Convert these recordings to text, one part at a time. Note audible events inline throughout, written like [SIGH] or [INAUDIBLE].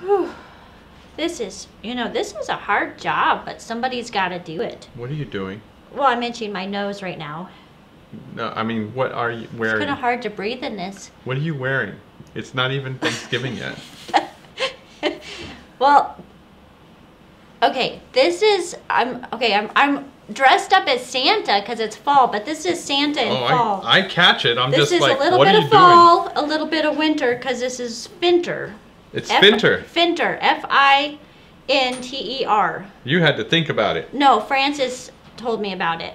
Whew. This is, you know, this is a hard job, but somebody's got to do it. What are you doing? Well, I'm itching my nose right now. No, I mean, what are you wearing? It's kind of hard to breathe in this. What are you wearing? It's not even Thanksgiving yet. [LAUGHS] Well, okay, this is I'm okay. I'm I'm dressed up as Santa because it's fall, but this is Santa in Oh, fall. I, I catch it. I'm just. this is a little bit of you doing? fall, a little bit of winter because this is Finter. It's F- Finter. Finter. F I N T E R. You had to think about it. No, Francis told me about it.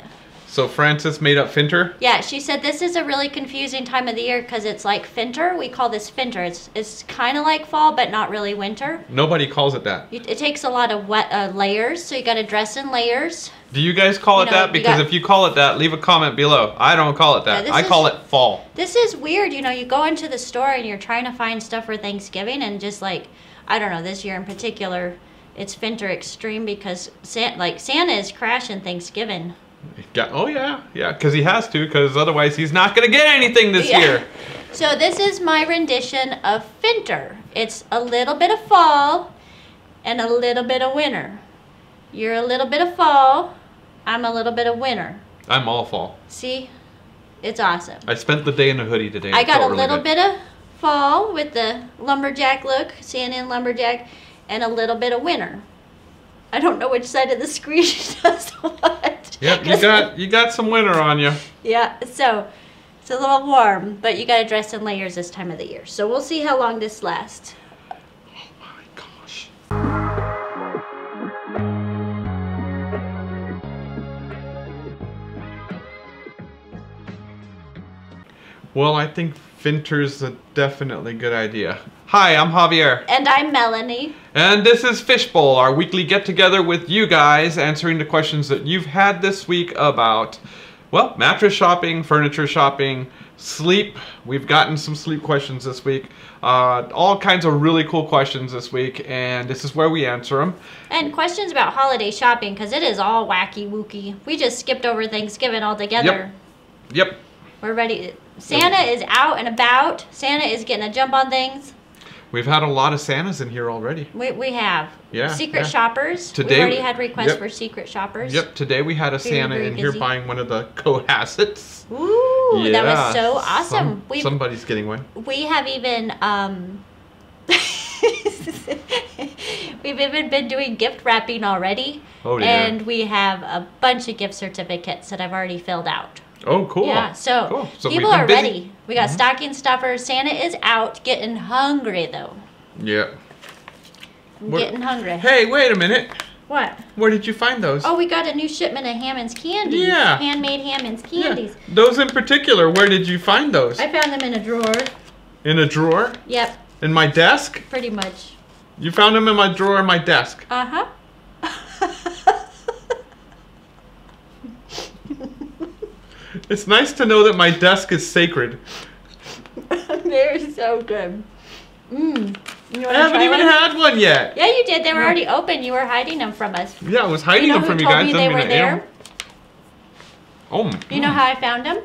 So Francis made up Finter. Yeah, she said this is a really confusing time of the year because it's like Finter. We call this Finter. It's it's kind of like fall, but not really winter. Nobody calls it that. You, it takes a lot of wet uh, layers, so you got to dress in layers. Do you guys call You it know, that? Because got- if you call it that, leave a comment below. I don't call it that. this I is- call it fall. This is weird, you know. You go into the store and you're trying to find stuff for Thanksgiving, and just like I don't know, this year in particular, it's Finter Extreme because Santa, like Santa is crashing Thanksgiving. Yeah. Oh yeah, yeah. Because he has to. Because otherwise, he's not gonna get anything this Yeah. year. [LAUGHS] So this is my rendition of Finter. It's a little bit of fall and a little bit of winter. You're a little bit of fall. I'm a little bit of winter. I'm all fall. See, it's awesome. I spent the day in a hoodie today. I got a really little good. bit of fall with the lumberjack look, and lumberjack, and a little bit of winter. I don't know which side of the screen [LAUGHS] does what. Yep, you got you got some winter on you. Yeah, so it's a little warm, but you gotta dress in layers this time of the year. So we'll see how long this lasts. Oh my gosh. Well, I think Finter's a definitely good idea. Hi, I'm Javier. And I'm Melanie. And this is Fishbowl, our weekly get together with you guys, answering the questions that you've had this week about, well, mattress shopping, furniture shopping, sleep. We've gotten some sleep questions this week. Uh, all kinds of really cool questions this week, and this is where we answer them. And questions about holiday shopping, because it is all wacky wooky. We just skipped over Thanksgiving altogether. Yep. We're ready. Santa is out and about. Santa is getting a jump on things. We've had a lot of Santas in here already. We, we have. Yeah, Secret yeah. shoppers. Today We've already had requests yep. for secret shoppers. Yep, today we had a Very, Santa very in here buying one of the Cohassets. Ooh, that was so awesome. some- somebody's getting one. we have even um [LAUGHS] we've even been doing gift wrapping already Oh, dear. and we have a bunch of gift certificates that i've already filled out Oh, cool. yeah so, Cool. So people are busy. Ready we got stocking stuffers santa is out getting hungry though Yeah. I'm What- getting hungry Hey, wait a minute. what Where did you find those? oh we got a new shipment of hammond's candies Yeah. handmade hammond's Yeah. candies Those in particular, where did you find those? i found them in a drawer In a drawer? yep In my desk? pretty much You found them in my drawer in my desk. uh-huh [LAUGHS] It's nice to know that my desk is sacred. [LAUGHS] They're so good. Mmm. You I haven't even had one yet. Yeah, you did. They were already open. You were hiding them from us. Yeah, I was hiding you know them from you told guys. me I'm they were gonna eat there? Oh, you know how I found them?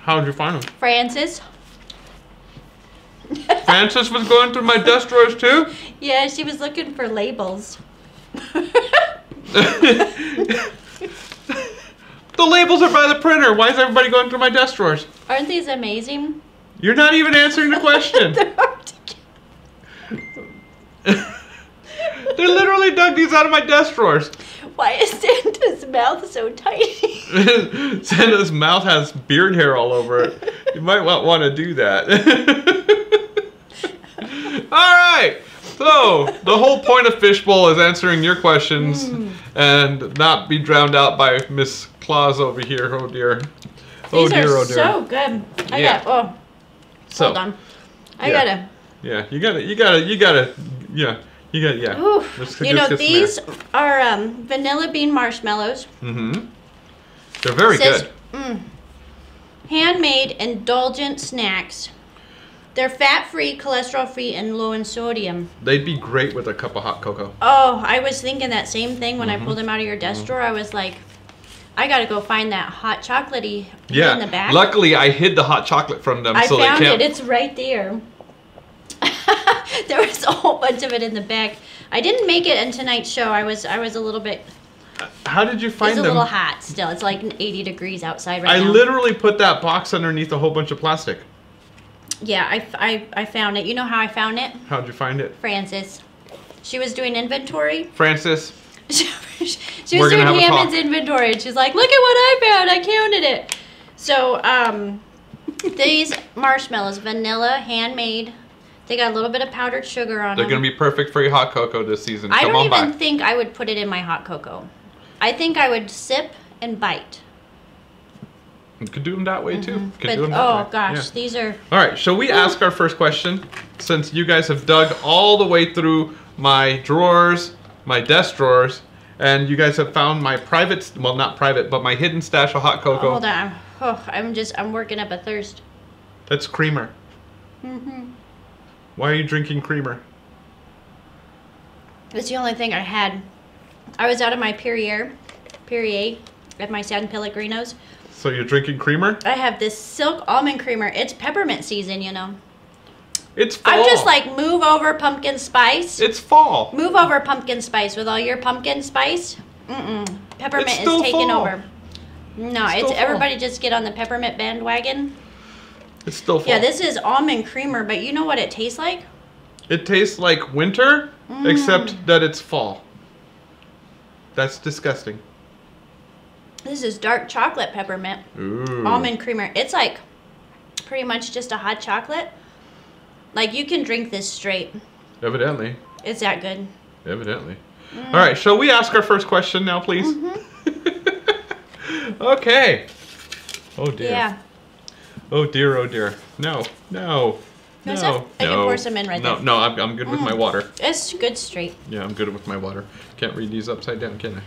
how'd you find them? Francis. [LAUGHS] [LAUGHS] Francis was going through my desk drawers too? Yeah, she was looking for labels. The labels are by the printer. Why is everybody going through my desk drawers? Aren't these amazing? You're not even answering the [LAUGHS] question. They're hard to get. [LAUGHS] they literally dug these out of my desk drawers. Why is Santa's mouth so tiny? [LAUGHS] Santa's mouth has beard hair all over it. You might not want to do that. all right. So the whole point of Fishbowl is answering your questions Hmm. and not be drowned out by Miss Claus over here. Oh dear. Oh These dear. are Oh dear. so good. I Yeah. got. Oh, So, hold on. I yeah. gotta. Yeah, you gotta, you gotta, you gotta, yeah, you gotta, yeah. Ooh. Let's- You let's know these are um, vanilla bean marshmallows. Mm-hmm. They're very Says- good. Mm. Handmade indulgent snacks. They're fat-free, cholesterol-free, and low in sodium. They'd be great with a cup of hot cocoa. Oh, I was thinking that same thing when Mm-hmm. I pulled them out of your desk drawer. I was like, I gotta go find that hot chocolatey Yeah. in the back. Luckily, I hid the hot chocolate from them, I so found they can't. it. It's right there. [LAUGHS] there was a whole bunch of it in the back. I didn't make it in tonight's show. I was I was a little bit. How did you find It's find a them? little hot still. It's like 80 degrees outside right I now. I literally put that box underneath a whole bunch of plastic. Yeah, I, I, I found it. You know how I found it? How'd you find it? Francis. She was doing inventory. [LAUGHS] Francis, she was doing Hammond's inventory, and she's like, "Look at what I found! I counted it." So, um, these marshmallows, vanilla, handmade. They got a little bit of powdered sugar on them. they're gonna be perfect for your hot cocoa this season. I Come don't even think I would put it in my hot cocoa. I think I would sip and bite. You could do them that way too. Could Mm-hmm. But do 'em that oh way. gosh, Yeah. these are All right, shall we ask our first question? Since you guys have dug all the way through my drawers, my desk drawers, and you guys have found my private, well, not private, but my hidden stash of hot cocoa. hold on. Oh, I'm just I'm working up a thirst. That's creamer. hmm Why are you drinking creamer? It's the only thing I had. I was out of my Perrier, Perrier, at my San Pellegrinos. So you're drinking creamer? I have this silk almond creamer. It's peppermint season, you know. It's fall. I'm just like move over pumpkin spice. It's fall. Move over pumpkin spice with all your pumpkin spice. Mm-mm. Peppermint is taking fall. over. No, It's it's, still fall. everybody just get on the peppermint bandwagon. It's still fall. Yeah, this is almond creamer, but you know what it tastes like? It tastes like winter, Mm. except that it's fall. That's disgusting. This is dark chocolate peppermint Ooh. almond creamer. It's like pretty much just a hot chocolate. Like you can drink this straight. Evidently. It's that good. Evidently. All right, shall we ask our first question now, please? Mm-hmm. [LAUGHS] okay. Oh dear. Yeah. Oh dear. Oh dear. No. No. You no. I can no. pour some in right no, there. No, I'm, I'm good with my mm. water. It's good straight. Yeah, I'm good with my water. Can't read these upside down, can I?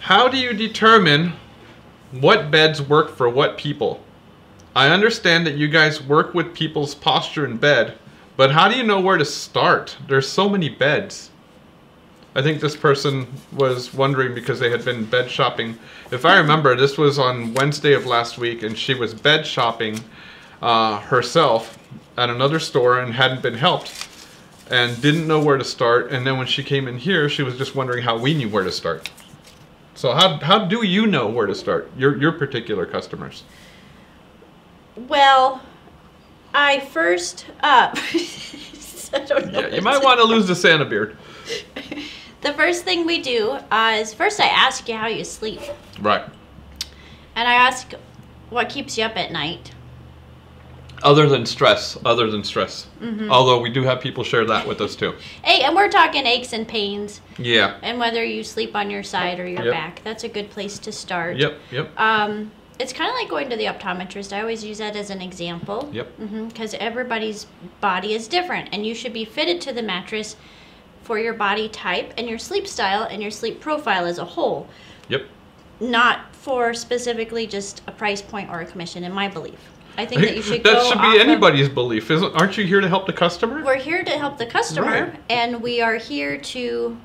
How do you determine what beds work for what people? I understand that you guys work with people's posture in bed, but how do you know where to start? There's so many beds. I think this person was wondering because they had been bed shopping. If I remember, this was on Wednesday of last week, and she was bed shopping uh, herself at another store and hadn't been helped and didn't know where to start. And then when she came in here, she was just wondering how we knew where to start. So how, how do you know where to start? Your your particular customers. Well, I first uh [LAUGHS] I don't know Yeah, you might want to lose the Santa beard. [LAUGHS] The first thing we do uh, is first I ask you how you sleep, Right. and I ask what keeps you up at night. Other than stress. Other than stress. Mm-hmm. Although we do have people share that with us too. Hey, and we're talking aches and pains, Yeah. and whether you sleep on your side or your Yep. back. That's a good place to start. Yep. Yep. Um, it's kind of like going to the optometrist. I always use that as an example. Yep. Because everybody's body is different, and you should be fitted to the mattress for your body type and your sleep style and your sleep profile as a whole, Yep. not for specifically just a price point or a commission. In my belief, I think that you should [LAUGHS] that should be of- anybody's belief, isn't? Aren't you here to help the customer? we're here to help the customer, Right. and we are here to.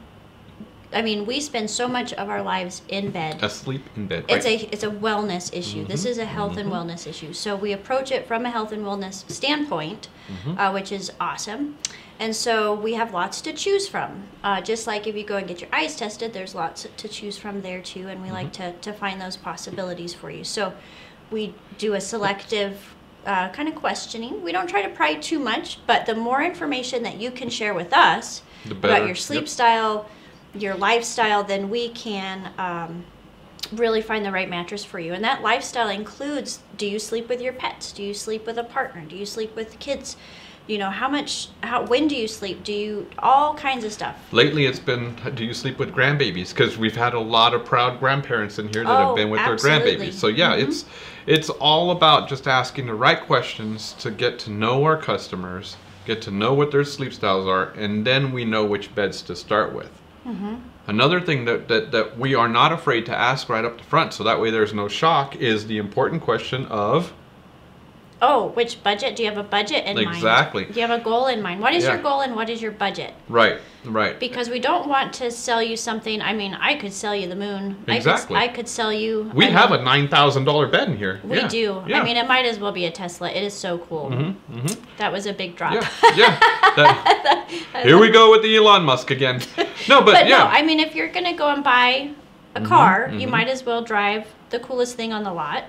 I mean, we spend so much of our lives in bed. Asleep in bed. It's a it's a wellness issue. This Mm-hmm. is a health and wellness issue. So we approach it from a health and wellness standpoint, Mm-hmm. uh, which is awesome. And so we have lots to choose from. Uh, just like if you go and get your eyes tested, there's lots to choose from there too. And we like Mm-hmm. to, to find those possibilities for you. So we do a selective uh, kind of questioning. We don't try to pry too much, but the more information that you can share with us about your sleep Yep. style, your lifestyle, then we can um, really find the right mattress for you. And that lifestyle includes do you sleep with your pets? Do you sleep with a partner? Do you sleep with kids? You know, how much, how, when do you sleep? Do you, all kinds of stuff. Lately, it's been do you sleep with grandbabies? Because we've had a lot of proud grandparents in here that Oh, have been with absolutely. their grandbabies. So yeah, Mhm. it's it's all about just asking the right questions to get to know our customers, get to know what their sleep styles are, and then we know which beds to start with. Mm-hmm. Another thing that, that, that we are not afraid to ask right up the front, so that way there's no shock, is the important question of Oh, which budget? Do you have a budget in mind? Exactly. Do you have a goal in mind? What is your goal and what is your budget? Right. Right. Because we don't want to sell you something. I mean, I could sell you the moon. Exactly. I could, I could sell you. We I have mean, a nine thousand dollar bed in here. We Yeah. do. Yeah. I mean, it might as well be a Tesla. It is so cool. Mm-hmm, mm-hmm. That was a big drop. Yeah. [LAUGHS] Yeah. That- [LAUGHS] here we go with the Elon Musk again. No, but, [LAUGHS] But yeah. no, I mean, if you're gonna go and buy a Mhm, car, you mhm. might as well drive the coolest thing on the lot,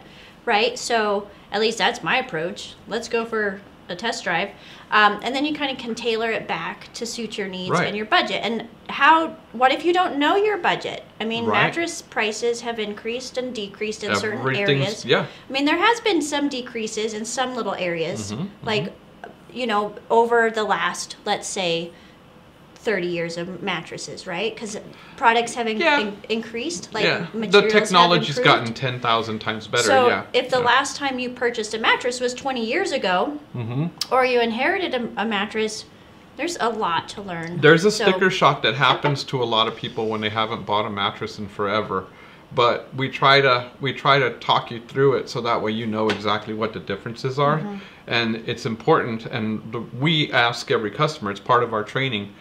right? So at least that's my approach. Let's go for a test drive, um, and then you kind of can tailor it back to suit your needs Right. and your budget. And how? What if you don't know your budget? I mean, Right. mattress prices have increased and decreased in certain areas. Yeah. I mean, there has been some decreases in some little areas, Mhm, like you know, over the last, let's say, 30 years of mattresses, right? Because products have in- Yeah. in- increased, like yeah. The materials have technology's improved. gotten ten thousand times better. So yeah. if the yeah. last time you purchased a mattress was 20 years ago, Mm-hmm. or you inherited a, a mattress, there's a lot to learn. There's a So- sticker shock that happens to a lot of people when they haven't bought a mattress in forever. But we try to we try to talk you through it so that way you know exactly what the differences are, Mm-hmm. and it's important. And the, we ask every customer; it's part of our training.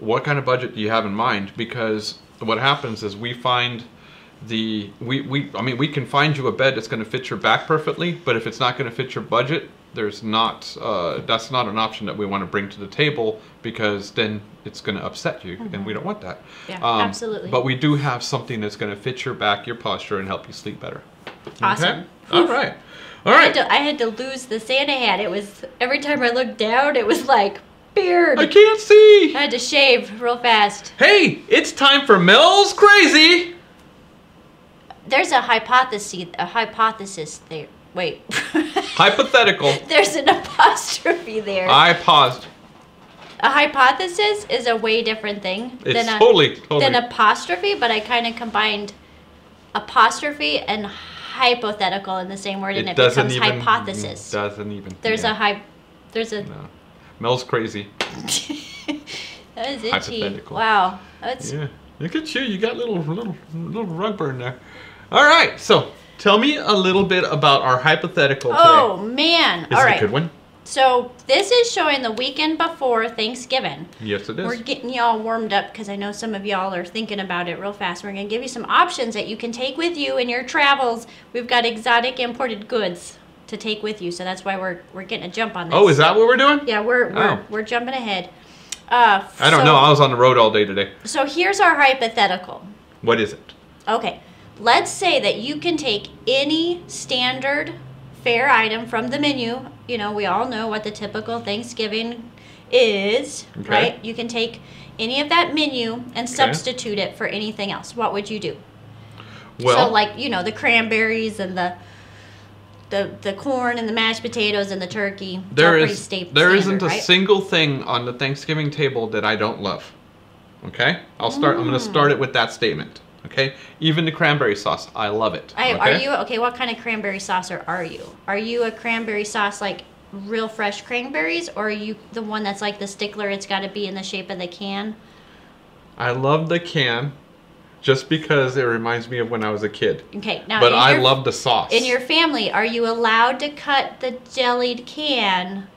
What kind of budget do you have in mind? Because what happens is we find the we, we I mean we can find you a bed that's going to fit your back perfectly, but if it's not going to fit your budget, there's not uh, that's not an option that we want to bring to the table because then it's going to upset you, and we don't want that. Yeah, Um, absolutely. But we do have something that's going to fit your back, your posture, and help you sleep better. Awesome. Okay? All right. All I had, to, I had to lose the Santa hat. It was every time I looked down, it was like beard. I can't see. I had to shave real fast. Hey, it's time for Mel's Crazy. There's a hypothesis. A hypothesis there. Wait. [LAUGHS] Hypothetical. There's an apostrophe there. I paused. a hypothesis is a way different thing It's than a totally, totally. than apostrophe, but I kind of combined apostrophe and hypothetical in the same word, and it, becomes even. hypothesis. Doesn't even. There's yeah, a hy. There's a. No. Mel's crazy. [LAUGHS] that is itchy. Hypothetical. Wow. That's Yeah. Look at you. You got little little little rug burn there. All right. So tell me a little bit about our hypothetical Oh today. man! Is All it right. a good one? So this is showing the weekend before Thanksgiving. Yes, it is. We're getting y'all warmed up because I know some of y'all are thinking about it real fast. We're going to give you some options that you can take with you in your travels. We've got exotic imported goods to take with you, so that's why we're we're getting a jump on this. oh, is that what we're doing? Yeah, we're we're, Oh. we're jumping ahead. Uh, I don't so, know. I was on the road all day today. So here's our hypothetical. What is it? Okay, let's say that you can take any standard fare item from the menu. You know, we all know what the typical Thanksgiving is, Okay. right? You can take any of that menu and substitute it for anything else. What would you do? Well, so, like, you know, the cranberries and the the the corn and the mashed potatoes and the turkey. There is sta- there standard, isn't a right? single thing on the Thanksgiving table that I don't love. Okay, I'll start. I'm Mm. going to start it with that statement. Okay, even the cranberry sauce, I love it. I, okay? Are you okay? What kind of cranberry sauce are, are you? Are you a cranberry sauce like real fresh cranberries, or are you the one that's like the stickler? It's got to be in the shape of the can. I love the can, just because it reminds me of when I was a kid. Okay, now but I your, love the sauce. in your family. Are you allowed to cut the jellied can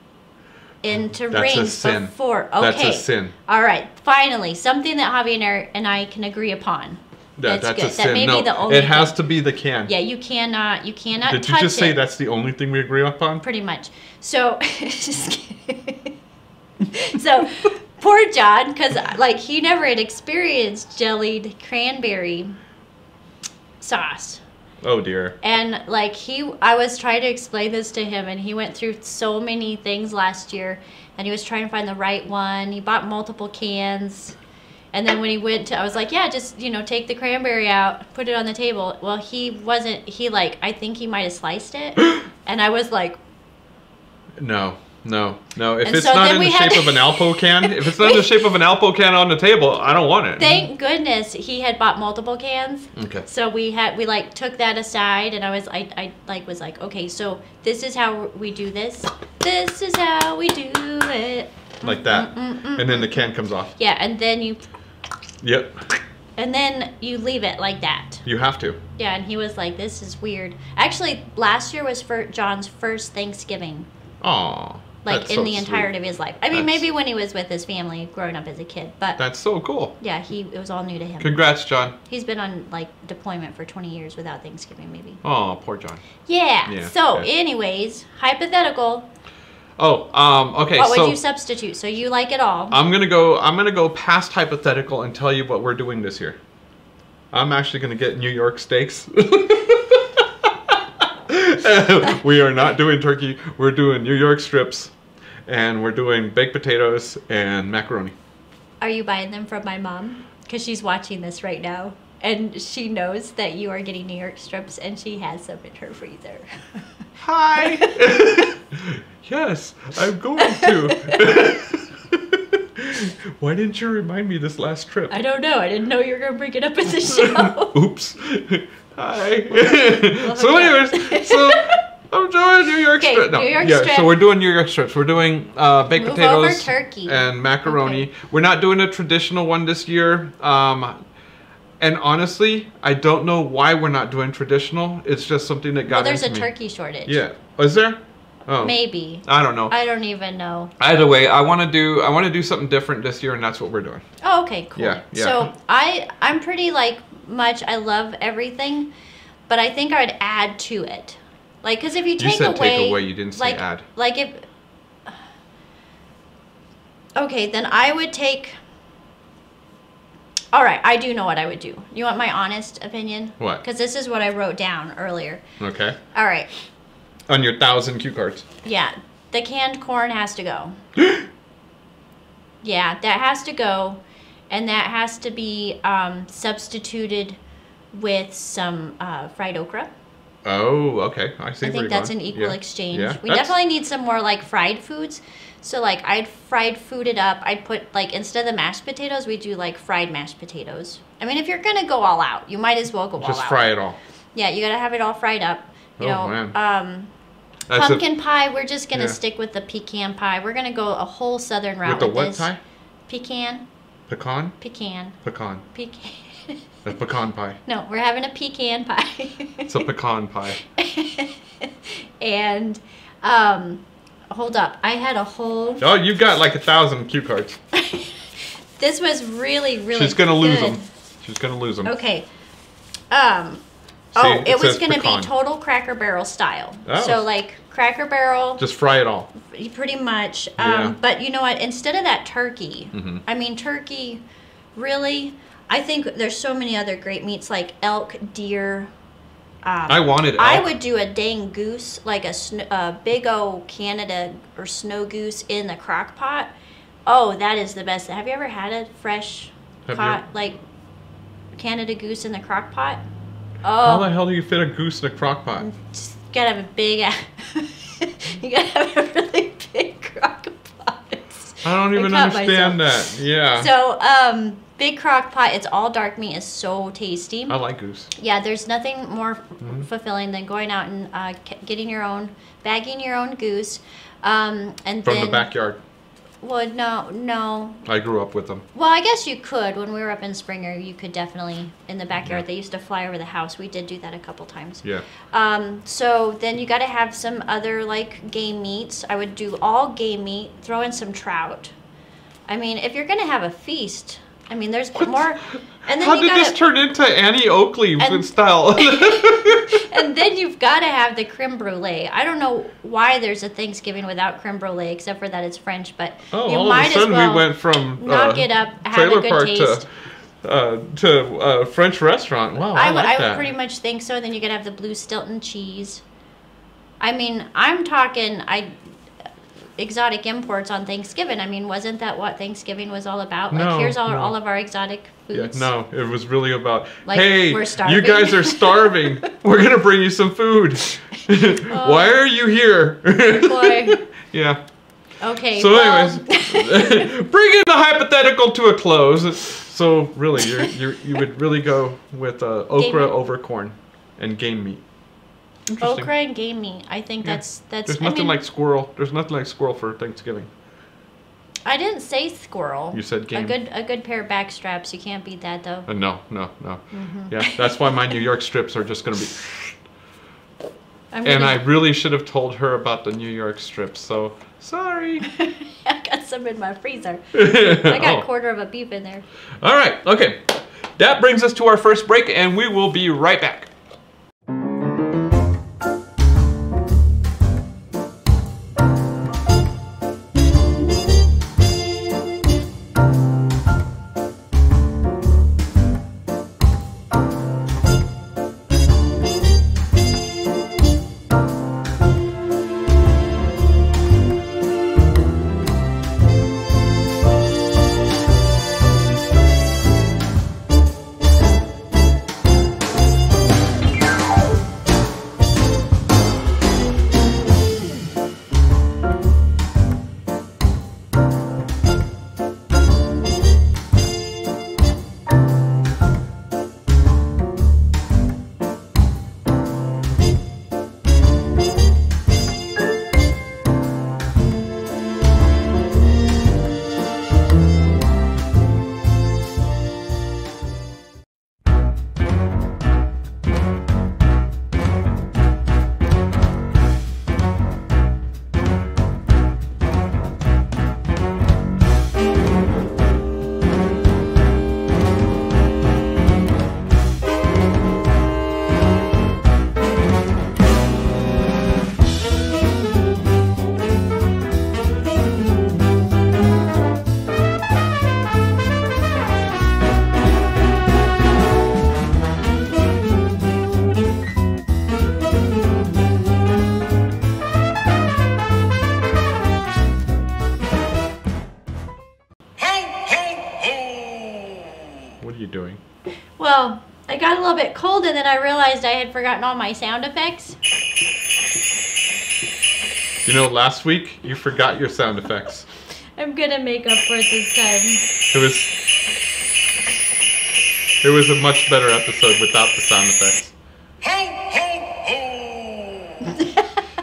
into That's a rings sin. before? Okay, That's a sin. All right, finally something that Javi and I, can agree upon. That, That's that's good. a That may be the only it has thing. to be the can. Yeah, you cannot. You cannot Did you just say it. that's the only thing we agree upon? pretty much. So, [LAUGHS] just kidding. [LAUGHS] so poor John, because like he never had experienced jellied cranberry sauce, Oh dear. and like he, I was trying to explain this to him, and he went through so many things last year, and he was trying to find the right one. He bought multiple cans. And then when he went to, I was like, yeah, just, you know, take the cranberry out, put it on the table. Well, he wasn't, he like, I think he might have sliced it. [GASPS] and I was like, No, no, no. If And it's so not in the shape of an [LAUGHS] Alpo can, if it's not in the shape of an Alpo can on the table, I don't want it. Thank goodness he had bought multiple cans. Okay. So we had we like took that aside, and I was I, I like was like okay, so this is how we do this. This is how we do it. Like that. Mm, mm, mm, And then the can comes off. Yeah, and then you Yep. and then you leave it like that. You have to. Yeah, and he was like, "This is weird." Actually, last year was for John's first Thanksgiving, Aw. Like that's in so the sweet. entirety of his life. I mean, That's- maybe when he was with his family growing up as a kid, but That's so cool. yeah, he it was all new to him. Congrats, John. He's been on like deployment for 20 years without Thanksgiving, maybe. Oh, poor John. Yeah. Yeah, so, yeah. anyways, hypothetical. Oh, um, okay. what so would you substitute? So you like it all? I'm gonna go. I'm gonna go past hypothetical and tell you what we're doing this year. I'm actually gonna get New York steaks. [LAUGHS] [LAUGHS] we are not doing turkey. We're doing New York strips, and we're doing baked potatoes and macaroni. Are you buying them from my mom? Because she's watching this right now. And she knows that you are getting New York strips and she has some in her freezer. [LAUGHS] Hi. [LAUGHS] yes, I'm going to. Why didn't you remind me this last trip? I don't know. I didn't know you were going to bring it up in the show. Oops. Hi. [LAUGHS] So, anyways, so [LAUGHS] I'm doing New York Okay, strip. No, New York yeah, strip. so we're doing New York strips. We're doing uh, baked Move potatoes turkey. and macaroni. Okay. We're not doing a traditional one this year. Um, and honestly, I don't know why we're not doing traditional. It's just something that got well, there's a me. turkey shortage. Yeah. Is there? Oh. Maybe. I don't know. I don't even know. Either way, I want to do I want to do something different this year, and that's what we're doing. Oh, okay, cool. Yeah, yeah. So I I'm pretty like much. I love everything, but I think I'd add to it, like because if you take said away, take away, you didn't say like, add. Like if. Okay, then I would take. All right, I do know what I would do. You want my honest opinion? What? Because this is what I wrote down earlier. Okay. All right. On your thousand cue cards. Yeah, the canned corn has to go. [GASPS] yeah, that has to go, and that has to be um, substituted with some uh, fried okra. Oh, okay. I see. I think that's going. an equal Yeah. exchange. Yeah. We that's- definitely need some more like fried foods. So like I'd fried food it up. I'd put like instead of the mashed potatoes, we do like fried mashed potatoes. I mean, if you're gonna go all out, you might as well go all out. just fry it all. Yeah, you gotta have it all fried up. You Oh, know, man. um, That's pumpkin pie. We're just gonna Yeah. stick with the pecan pie. We're gonna go a whole southern route with the with what this. pie? Pecan, Pecan. pecan, Pecan. pecan. A pecan pie. no, we're having a pecan pie. It's a pecan pie. [LAUGHS] and um, hold up, I had a whole. Oh, you got like a thousand cue cards. [LAUGHS] This was really, really. She's gonna lose them. She's gonna lose them. Okay. Um. See, oh, it it, was gonna pecan. be total Cracker Barrel style. Oh. So like Cracker Barrel, Just fry it all. pretty much. Um, Yeah. But you know what? Instead of that turkey, Mhm. I mean turkey. Really, I think there's so many other great meats like elk, deer. Um, I wanted I would do a dang goose, like a, sn- a big old Canada or snow goose in the crock pot. Oh, that is the best. Have you ever had a fresh Have you- like Canada goose in the crock pot? Oh. How the hell do you fit a goose in a crock pot? Gotta have a big. ass- [LAUGHS] you gotta have a really big crock pot. I don't even caught understand that. Yeah. So, um, big crock pot. It's all dark meat. is so tasty. I like goose. Yeah, there's nothing more Mm-hmm. fulfilling than going out and uh, getting your own, bagging your own goose, um, and From then. the backyard. Well, no, no. I grew up with them. Well, I guess you could. When we were up in Springer, you could definitely in the backyard. Yeah. They used to fly over the house. We did do that a couple times. Yeah. Um, so then you got to have some other like game meats. I would do all game meat. Throw in some trout. I mean, if you're gonna have a feast, I mean, there's more. And then How did gotta, this turn into Annie Oakley And- style? [LAUGHS] [LAUGHS] and then you've got to have the creme brulee. I don't know why there's a Thanksgiving without creme brulee, except for that it's French. But oh, you all might of a sudden as well we went from knock uh, it up, have a good park taste. to uh, to uh, French restaurant. Wow, I, I would, like I that. pretty much think so. Then you could have the blue Stilton cheese. I mean, I'm talking I exotic imports on Thanksgiving. I mean, wasn't that what Thanksgiving was all about? Like, here's all, no. all of our exotic Yeah, foods. no, it was really about, Like, hey, you guys are [LAUGHS] starving. We're gonna bring you some food. [LAUGHS] Why are you here? Boy. [LAUGHS] yeah. Okay. So, well, anyways, bringing the hypothetical to a close. So, really, you're, you're, you would really go with uh, okra meat. over corn and game meat. Okra and game meat. I think Yeah. that's that's. There's I nothing mean, like squirrel. There's nothing like squirrel for Thanksgiving. I didn't say squirrel. You said game. A good a good pair of back straps. You can't beat that though. Uh, no, no, no. Mm-hmm. Yeah, that's why my New York strips are just going to be. [LAUGHS] And I gonna- really should have told her about the New York strips. So sorry. [LAUGHS] I got some in my freezer. [LAUGHS] I got Oh. a quarter of a beef in there. All right. Okay. That brings us to our first break, and we will be right back. And then I realized I had forgotten all my sound effects. You know, last week you forgot your sound effects. I'm gonna make up for it this time. It was. It was a much better episode without the sound effects.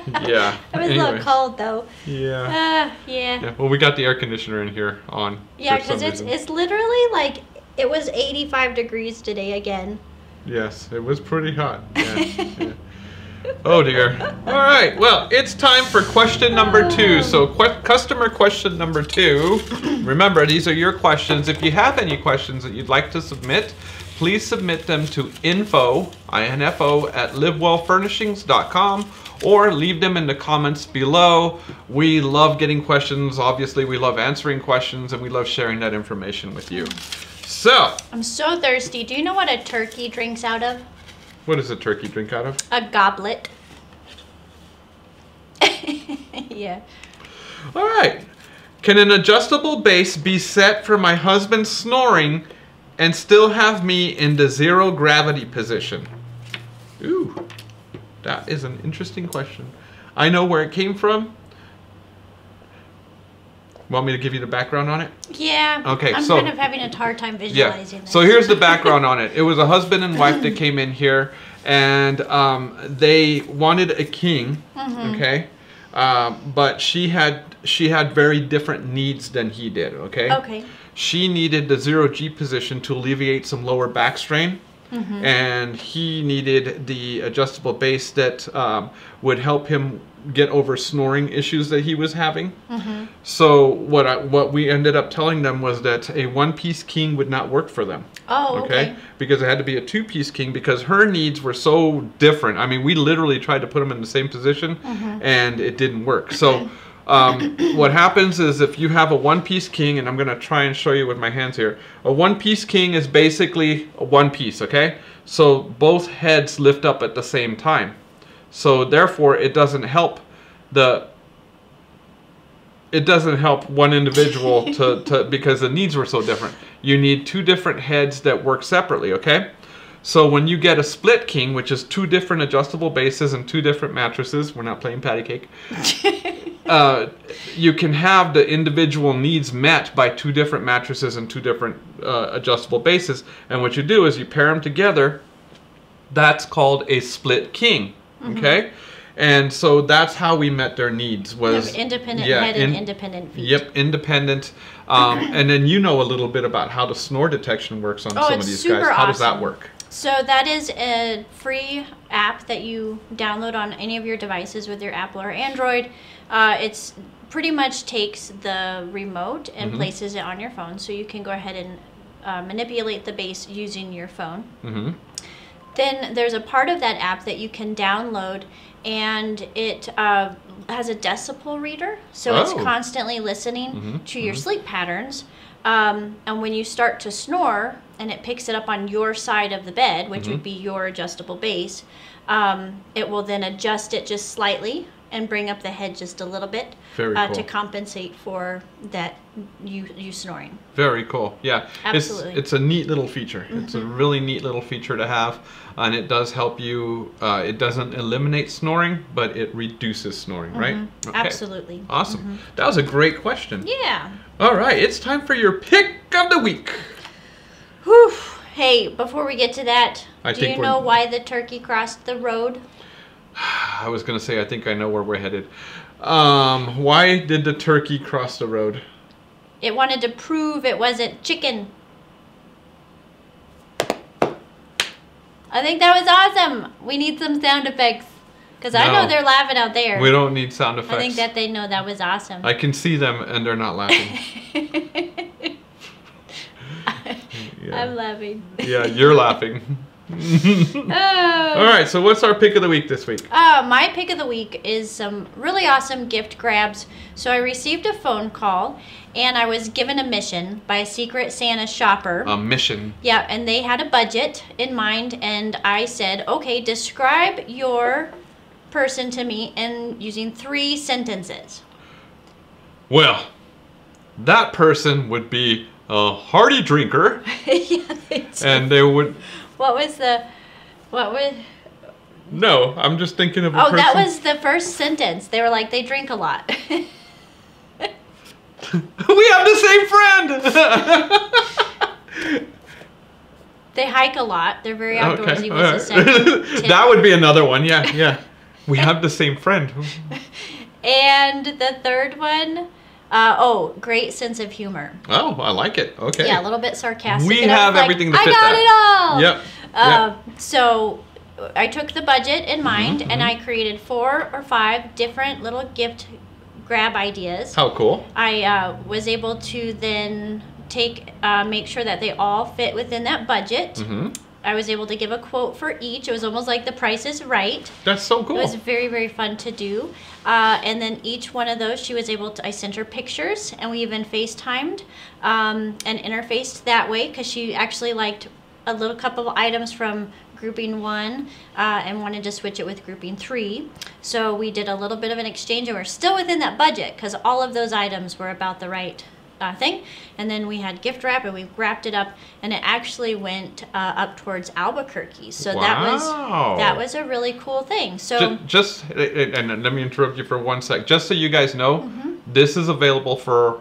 [LAUGHS] Yeah. I was a little cold though. Yeah. Ah, yeah. Yeah. Well, we got the air conditioner in here on. Yeah, because it's reason. it's literally like it was 85 degrees today again. Yes, it was pretty hot. Yeah. Oh dear. All right. Well, it's time for question number two. So, customer question number two. Remember, these are your questions. If you have any questions that you'd like to submit, please submit them to info, info at livewellfurnishings.com or leave them in the comments below. We love getting questions. Obviously, we love answering questions and we love sharing that information with you. So, I'm so thirsty. Do you know what a turkey drinks out of? what does a turkey drink out of? A goblet. [LAUGHS] yeah. All right. Can an adjustable base be set for my husband snoring and still have me in the zero gravity position? Ooh, that is an interesting question. I know where it came from. Want me to give you the background on it? Yeah. Okay, I'm so- kind of having a hard time visualizing this. So here's the background [LAUGHS] on it. It was a husband and wife that came in here, and um, they wanted a king. Mm-hmm. Okay, um, but she had she had very different needs than he did. Okay. Okay. She needed the zero G position to alleviate some lower back strain. Mm-hmm. And he needed the adjustable base that um, would help him get over snoring issues that he was having. Mm-hmm. So what I, what we ended up telling them was that a one-piece king would not work for them. Oh, Okay, okay. because it had to be a two-piece king because her needs were so different. I mean, we literally tried to put them in the same position, Mm-hmm. and it didn't work. So, um, what happens is if you have a one-piece king, and I'm gonna try and show you with my hands here. A one-piece king is basically a one piece. Okay, so both heads lift up at the same time. So therefore, it doesn't help the it doesn't help one individual to, to because the needs were so different. You need two different heads that work separately, okay? So when you get a split king, which is two different adjustable bases and two different mattresses, we're not playing patty cake. [LAUGHS] uh, you can have the individual needs met by two different mattresses and two different uh, adjustable bases. And what you do is you pair them together. That's called a split king. Okay, and so that's how we met their needs. Was have independent yeah, head and in- independent feet. Yep, independent. Um, [CLEARS THROAT] and then you know a little bit about how the snore detection works on Oh, some of these guys. How does that work? So that is a free app that you download on any of your devices with your Apple or Android. Uh, it's pretty much takes the remote and Mhm. places it on your phone, so you can go ahead and uh, manipulate the base using your phone. hmm Then there's a part of that app that you can download, and it uh, has a decibel reader, so it's Oh. constantly listening Mhm, to your sleep patterns. Um, and when you start to snore, and it picks it up on your side of the bed, which Mm-hmm. would be your adjustable base, um, it will then adjust it just slightly and bring up the head just a little bit uh, cool. to compensate for that you you snoring. Very cool. Yeah, Absolutely. It's, it's a neat little feature. It's a really neat little feature to have, and it does help you. Uh, it doesn't eliminate snoring, but it reduces snoring, right? Okay. Absolutely. Awesome. That was a great question. Yeah. All right, it's time for your pick of the week. Whew. Hey, before we get to that, I do you we're- know why the turkey crossed the road? [SIGHS] I was gonna say I think I know where we're headed. Um, why did the turkey cross the road? It wanted to prove it wasn't chicken. I think that was awesome. We need some sound effects. Because I know they're laughing out there. We don't need sound effects. I think that they know that was awesome. I can see them and they're not laughing. [LAUGHS] Yeah. I'm laughing. yeah, you're laughing. Oh. [LAUGHS] [LAUGHS] All right, so what's our pick of the week this week? Uh, my pick of the week is some really awesome gift grabs. So I received a phone call and I was given a mission by a Secret Santa shopper. A mission. Yeah, and they had a budget in mind, and I said, okay, describe your person to me in using three sentences. Well, that person would be a hearty drinker, [LAUGHS] yeah, they did. and they would. what was the, what was, No, I'm just thinking of a oh, person. that was the first sentence. They were like, they drink a lot. [LAUGHS] we have the same friend. [LAUGHS] they hike a lot. They're very outdoorsy. okay, was the all right. that would be another one. Yeah, yeah. We have the same friend. And the third one, uh, oh, great sense of humor. Oh, I like it. Okay. Yeah, a little bit sarcastic. We and have like, everything to I got that." it all. Yep. Uh, So I took the budget in mind and mhm. I created four or five different little gift grab ideas. How cool. I uh, was able to then take, uh, make sure that they all fit within that budget. hmm I was able to give a quote for each. It was almost like the price is right. That's so cool. It was very, very fun to do. Uh, and then each one of those, she was able to, I sent her pictures and we even FaceTimed um, and interfaced that way because she actually liked a little couple of items from grouping one uh, and wanted to switch it with grouping three. So we did a little bit of an exchange and we're still within that budget because all of those items were about the right uh, thing. And then we had gift wrap and we wrapped it up and it actually went uh, up towards Albuquerque. So that was that was a really cool thing. So Ju- just uh, and let me interrupt you for one sec. Just so you guys know, Mm-hmm. this is available for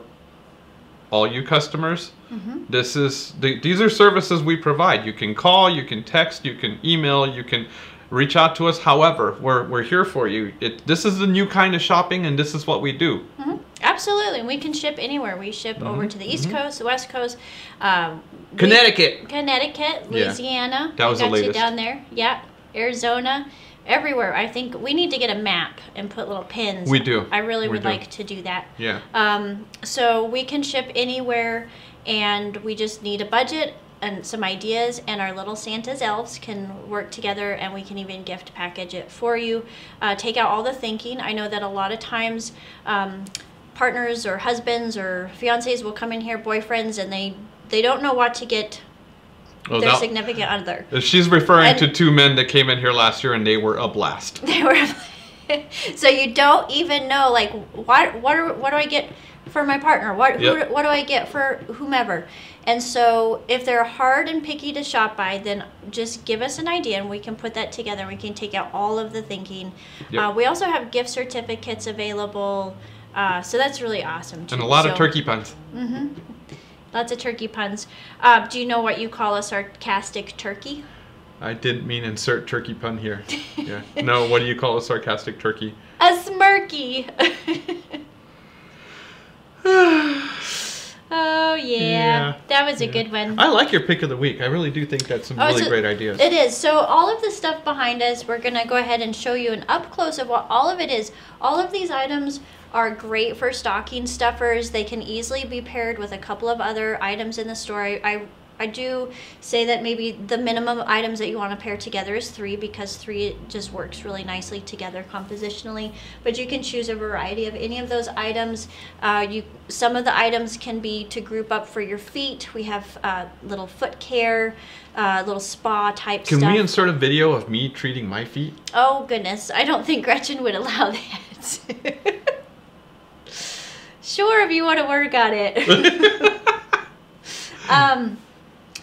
all you customers. Mm-hmm. This is these are services we provide. You can call, you can text, you can email, you can reach out to us. However, we're we're here for you. It this is the new kind of shopping, and this is what we do. Mhm. Absolutely, we can ship anywhere. We ship over Mm-hmm. to the East Coast, the West Coast, um, we- Connecticut. Connecticut, Yeah. Louisiana. That I was the got you latest. down there. Yeah, Arizona, everywhere. I think we need to get a map and put little pins. We do. I really We would do. like to do that. Yeah. Um, so we can ship anywhere, and we just need a budget and some ideas, and our little Santa's elves can work together, and we can even gift package it for you. Uh, take out all the thinking. I know that a lot of times. Um, partners or husbands or fiancés will come in here boyfriends and they they don't know what to get Well, their that- significant other she's referring And- to two men that came in here last year, and they were a blast. [LAUGHS] they were [LAUGHS] so you don't even know like what what are, what do I get for my partner what Yep. who, what do I get for whomever and so if they're hard and picky to shop by then just give us an idea and we can put that together we can take out all of the thinking Yep. uh, we also have gift certificates available uh, so that's really awesome too. And a lot of turkey puns. Mm-hmm. Lots of turkey puns. Uh, do you know what you call a sarcastic turkey? I didn't mean insert turkey pun here. [LAUGHS] Yeah. No, what do you call a sarcastic turkey? A smirky. [LAUGHS] [SIGHS] oh yeah. Yeah, that was a yeah. good one. I like your pick of the week. I really do think that's some Oh, really so great ideas. It is. So all of the stuff behind us, we're gonna go ahead and show you an up close of what all of it is. All of these items are great for stocking stuffers. They can easily be paired with a couple of other items in the store. I, I, do say that maybe the minimum items that you want to pair together is three because three just works really nicely together compositionally. But you can choose a variety of any of those items. Uh, you some of the items can be to group up for your feet. We have uh, little foot care, uh, little spa type stuff. Can stuff. we insert a video of me treating my feet? Oh goodness, I don't think Gretchen would allow [LAUGHS] that. sure, if you want to work on it. [LAUGHS] um,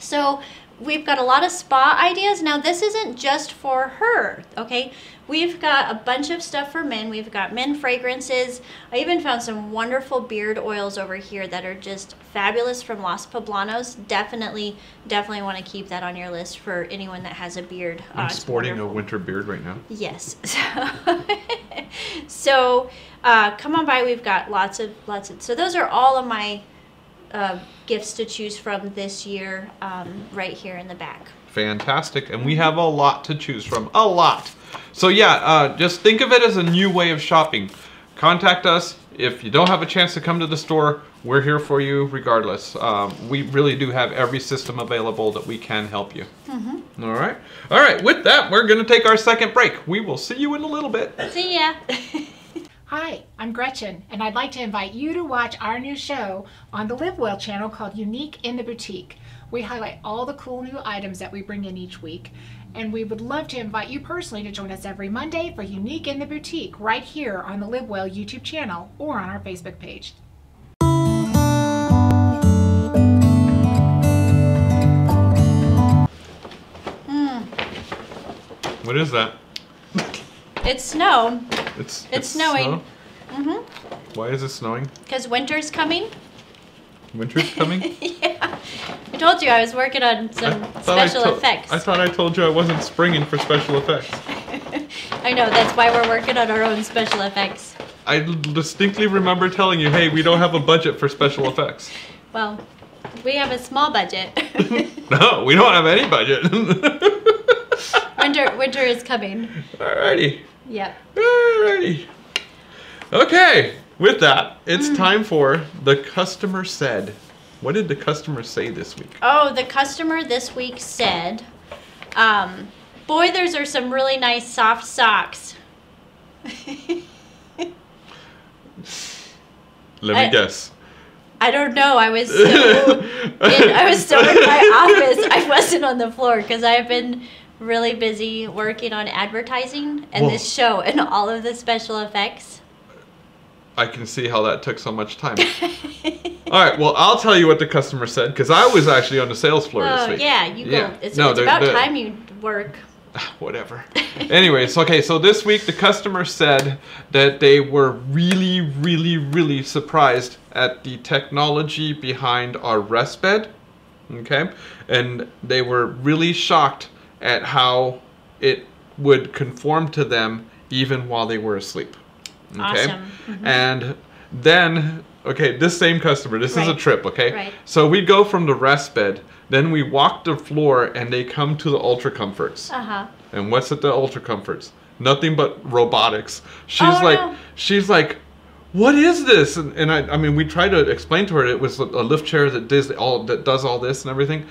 so we've got a lot of spa ideas. Now this isn't just for her, okay? We've got a bunch of stuff for men. We've got men fragrances. I even found some wonderful beard oils over here that are just fabulous from Los Poblanos. Definitely, definitely want to keep that on your list for anyone that has a beard. I'm Uh, sporting a winter beard right now. Yes. [LAUGHS] so uh, come on by. We've got lots of lots of. So those are all of my uh, gifts to choose from this year, um, right here in the back. Fantastic. And we have a lot to choose from. A lot. So, yeah, uh, just think of it as a new way of shopping. Contact us. If you don't have a chance to come to the store, we're here for you regardless. Um, we really do have every system available that we can help you. All right. All right. With that, we're going to take our second break. We will see you in a little bit. See ya. [LAUGHS] Hi, I'm Gretchen, and I'd like to invite you to watch our new show on the Live Well channel called Unique in the Boutique. We highlight all the cool new items that we bring in each week, and we would love to invite you personally to join us every Monday for Unique in the Boutique right here on the Live Well YouTube channel or on our Facebook page. Hmm. What is that? It's snow It's, It's snowing. snow? Mm-hmm. Why is it snowing? because winter's coming. Winter's coming? [LAUGHS] yeah. I told you I was working on some I special to- effects. I thought I told you I wasn't springing for special effects. [LAUGHS] I know that's why we're working on our own special effects. I distinctly remember telling you, hey, we don't have a budget for special effects. [LAUGHS] Well, we have a small budget. No, we don't have any budget. winter winter is coming. Alrighty. Yep. Alrighty. Okay, with that, it's Mm. time for the customer said. What did the customer say this week? Oh, the customer this week said, um, boy, those are some really nice soft socks. [LAUGHS] Let me I- guess. I don't know. I was so [LAUGHS] in, I was so in my [LAUGHS] office. I wasn't on the floor because I've been really busy working on advertising and Whoa. this show and [LAUGHS] all of the special effects. I can see how that took so much time. [LAUGHS] Alright, well, I'll tell you what the customer said because I was actually on the sales floor this Oh week. yeah, you Yeah. go. It's, No, it's about time you work. Ah, whatever. Anyways, okay, so this week the customer said that they were really, really, really surprised at the technology behind our rest bed. Okay? And they were really shocked at how it would conform to them even while they were asleep. Okay? Awesome. Mhm. And then, okay, this same customer, this is a trip, okay? Right. So we go from the rest bed, then we walk the floor, and they come to the Ultra Comforts. Uh huh. And what's at the Ultra Comforts? Nothing but robotics. She's Oh, like, no. she's like, what is this? And, and I, I mean, we tried to explain to her it was a a lift chair that does all that does all this and everything,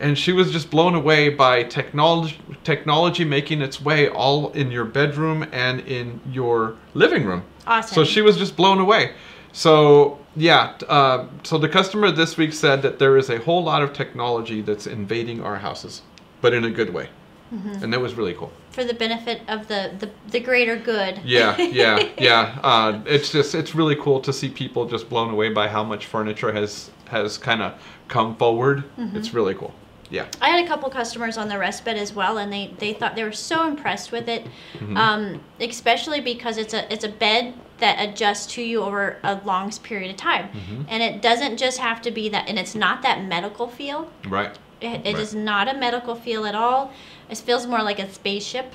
and she was just blown away by technology technology making its way all in your bedroom and in your living room. Awesome. So she was just blown away. So yeah, uh, so the customer this week said that there is a whole lot of technology that's invading our houses, but in a good way, Mm-hmm. and that was really cool. For the benefit of the the, the greater good. Yeah, yeah, [LAUGHS] yeah. Uh, it's just it's really cool to see people just blown away by how much furniture has has kind of come forward. Mm-hmm. It's really cool. Yeah. I had a couple customers on the rest bed as well, and they, they thought they were so impressed with it, Mm-hmm. um, especially because it's a it's a bed that adjusts to you over a long period of time, Mm-hmm. and it doesn't just have to be that, and it's not that medical feel. Right. It, it Right. is not a medical feel at all. It feels more like a spaceship.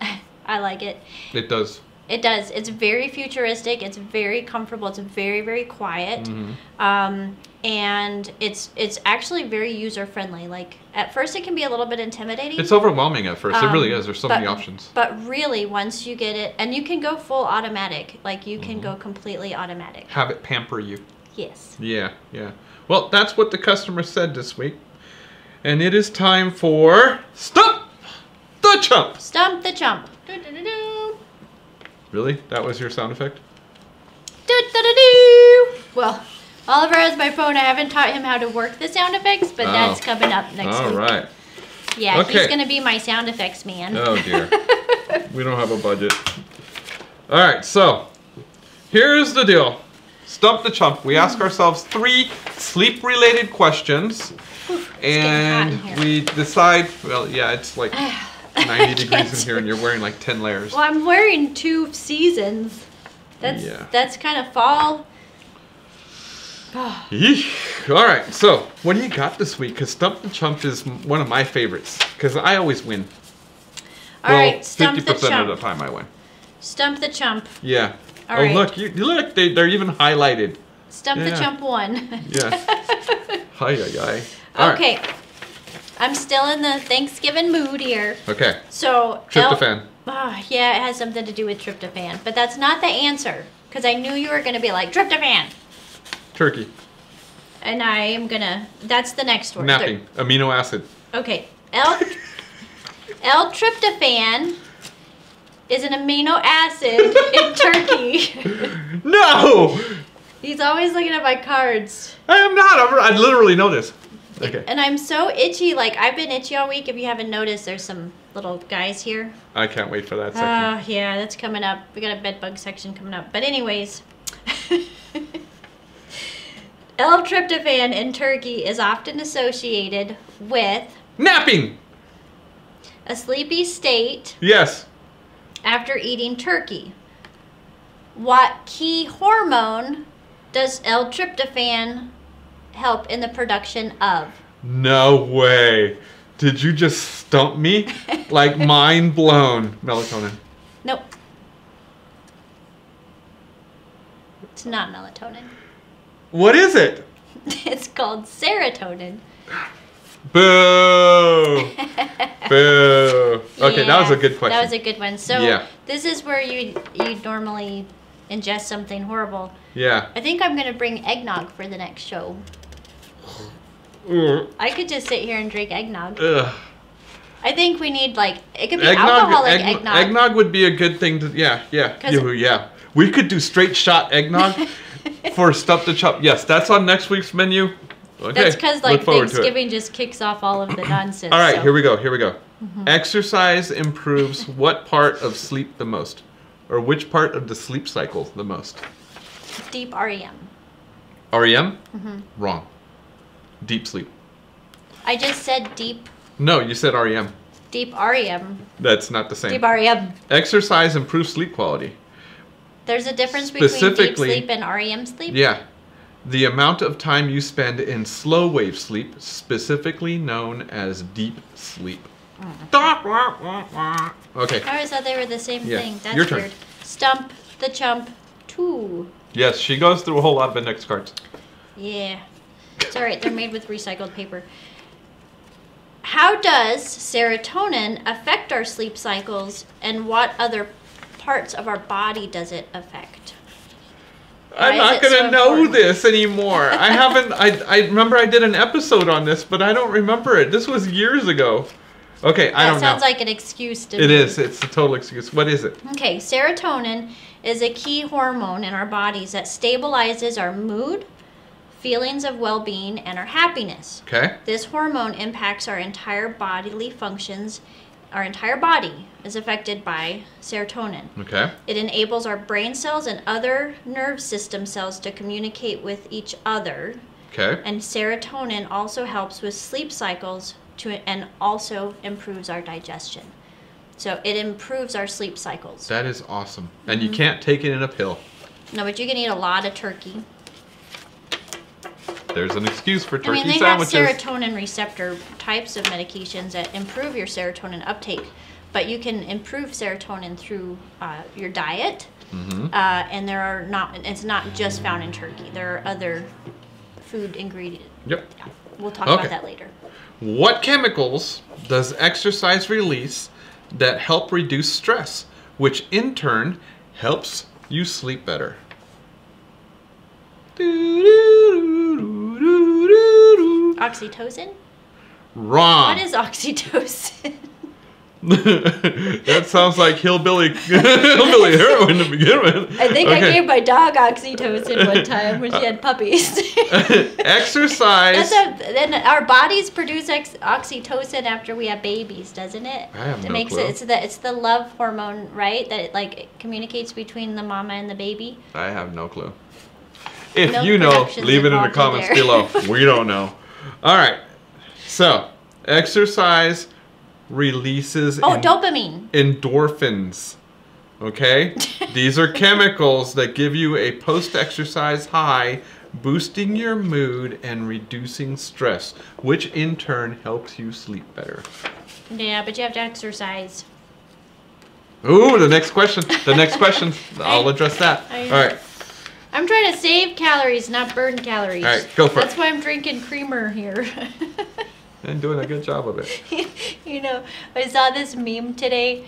[LAUGHS] I like it. It does. It does. It's very futuristic. It's very comfortable. It's very very quiet. Mhm. Um, and it's it's actually very user friendly. Like at first it can be a little bit intimidating. It's overwhelming at first. it really Um, is. There's so but- many options. But really, once you get it, and you can go full automatic. Like you can Mm-hmm. go completely automatic. Have it pamper you. Yes. Yeah, yeah. Well, that's what the customer said this week. And it is time for Stop the Chump. Stump the chump. Really? That was your sound effect? Do-do-do-do. Well, Oliver has my phone. I haven't taught him how to work the sound effects, but Oh. that's coming up next All week. right. Yeah, Okay. he's gonna be my sound effects man. Oh dear. [LAUGHS] we don't have a budget. All right, so here's the deal. Stump the chump. We ask hmm. ourselves three sleep-related questions, and hot in we decide. Well, yeah, it's like [SIGHS] [LAUGHS] 90 degrees in here, and you're wearing like 10 layers. Well, I'm wearing two seasons. That's Yeah. that's kind of fall. [SIGHS] Yeesh. All right, so what do you got this week? Because Stump the Chump is one of my favorites. Because I always win. All well, right, stump the 50% of the time I win. Stump the chump. Yeah. All oh, right. look, you, you look, they, they're even highlighted. Stump the chump one. Yeah. [LAUGHS] Hi, hi, hi. All right. I'm still in the Thanksgiving mood here. Okay. So Tryptophan. Ah, yeah, it has something to do with tryptophan, but that's not the answer because I knew you were gonna be like tryptophan, Turkey. and I am gonna. That's the next word. Napping. Amino acid. Okay, L L-tryptophan is an amino acid [LAUGHS] in turkey. No! He's always looking at my cards. I am not. I'm, I literally know this. Okay. And I'm so itchy. Like I've been itchy all week. If you haven't noticed, there's some little guys here. I can't wait for that ah, section. Oh yeah, that's coming up. We got a bed bug section coming up. But anyways, [LAUGHS] L-tryptophan in turkey is often associated with Napping! a sleepy state Yes. after eating turkey. What key hormone does L-tryptophan help in the production of? No way. Did you just stump me? [LAUGHS] like mind blown. Melatonin. Nope. It's not melatonin. What is it? [LAUGHS] It's called serotonin. Boo! Boo! [LAUGHS] Okay, that was a good question. That was a good one. So Yeah. this is where you you normally ingest something horrible. yeah. I think I'm gonna bring eggnog for the next show. Ugh. I could just sit here and drink eggnog. Ugh. I think we need like it could be Eggnog, alcoholic egg- eggnog. eggnog would be a good thing to. Yeah, yeah, yeah, yeah. We could do straight shot eggnog [LAUGHS] for Stump the Chump. Yes, that's on next week's menu. Okay, That's because like forward to it. Thanksgiving just kicks off all of the nonsense. All right, so- Mm-hmm. here we go. Here we go. Exercise improves what part of sleep the most, or which part of the sleep cycle the most? Deep REM. REM? Mm-hmm. Wrong. Deep sleep. I just said deep, No, you said REM. deep REM. That's not the same. Deep REM. Exercise improves sleep quality. There's a difference between deep sleep and REM sleep. Yeah. The amount of time you spend in slow wave sleep, specifically known as deep sleep. Okay. I always thought they were the same Yeah, thing. That's your turn. weird. Stump the chump two. Yes, she goes through a whole lot of index cards. Yeah. It's alright, they're made with recycled paper. How does serotonin affect our sleep cycles and what other parts of our body does it affect? I'm not gonna so know important? this anymore. I haven't. I I remember I did an episode on this, but I don't remember it. This was years ago. Okay, I don't know. That sounds like an excuse to it me. is. It's a total excuse. What is it? Okay, serotonin is a key hormone in our bodies that stabilizes our mood, feelings of well being, and our happiness. Okay. This hormone impacts our entire bodily functions. Our entire body is affected by serotonin. Okay. It enables our brain cells and other nerve system cells to communicate with each other. Okay. And serotonin also helps with sleep cycles to, and also improves our digestion. So it improves our sleep cycles. That is awesome. And Mm-hmm. you can't take it in a pill. No, but you can eat a lot of turkey. There's an excuse for turkey I mean, they sandwiches. have serotonin receptor types of medications that improve your serotonin uptake, but you can improve serotonin through uh, your diet. Mm-hmm. Uh, and there are not, it's not just found in turkey. There are other food ingredients. Yep. Yeah, we'll talk Okay. about that later. What chemicals does exercise release that help reduce stress, which in turn helps you sleep better? Oxytocin? Wrong. What is oxytocin? [LAUGHS] that sounds like hillbilly [LAUGHS] hillbilly heroin to begin with. I think I gave my dog oxytocin one time when she had puppies. [LAUGHS] Exercise. A, then our bodies produce ex- oxytocin after we have babies, doesn't it? I have it no makes clue. it it's the it's the love hormone, right? That it like it communicates between the mama and the baby. I have no clue. If Milk you know, leave it in the comments there. below. [LAUGHS] We don't know. All right. So, exercise releases Oh, en- dopamine. endorphins. Okay? [LAUGHS] These are chemicals that give you a post exercise high, boosting your mood and reducing stress, which in turn helps you sleep better. Yeah, but you have to exercise. Ooh, the next question. The next question. [LAUGHS] I'll address that. All right. I'm trying to save calories, not burn calories. All right, go for it. That's why I'm drinking creamer here. [LAUGHS] And doing a good job of it. [LAUGHS] you know, I saw this meme today,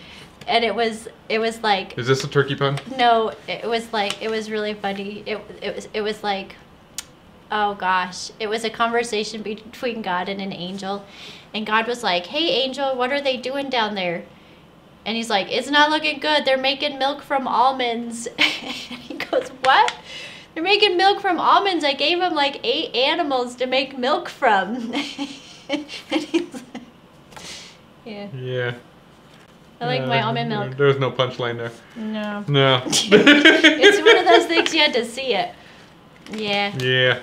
and it was it was like Is this a turkey pun? No, it was like it was really funny. It it was it was like oh gosh, it was a conversation between God and an angel. And God was like, "Hey angel, what are they doing down there?" And he's like, "It's not looking good. They're making milk from almonds." [LAUGHS] and he goes, "What?" They're making milk from almonds. I gave them like eight animals to make milk from. [LAUGHS] and he's like, yeah, Yeah. I like my almond milk. There's no punchline there. No. No. [LAUGHS] it's one of those things you had to see it. Yeah. Yeah.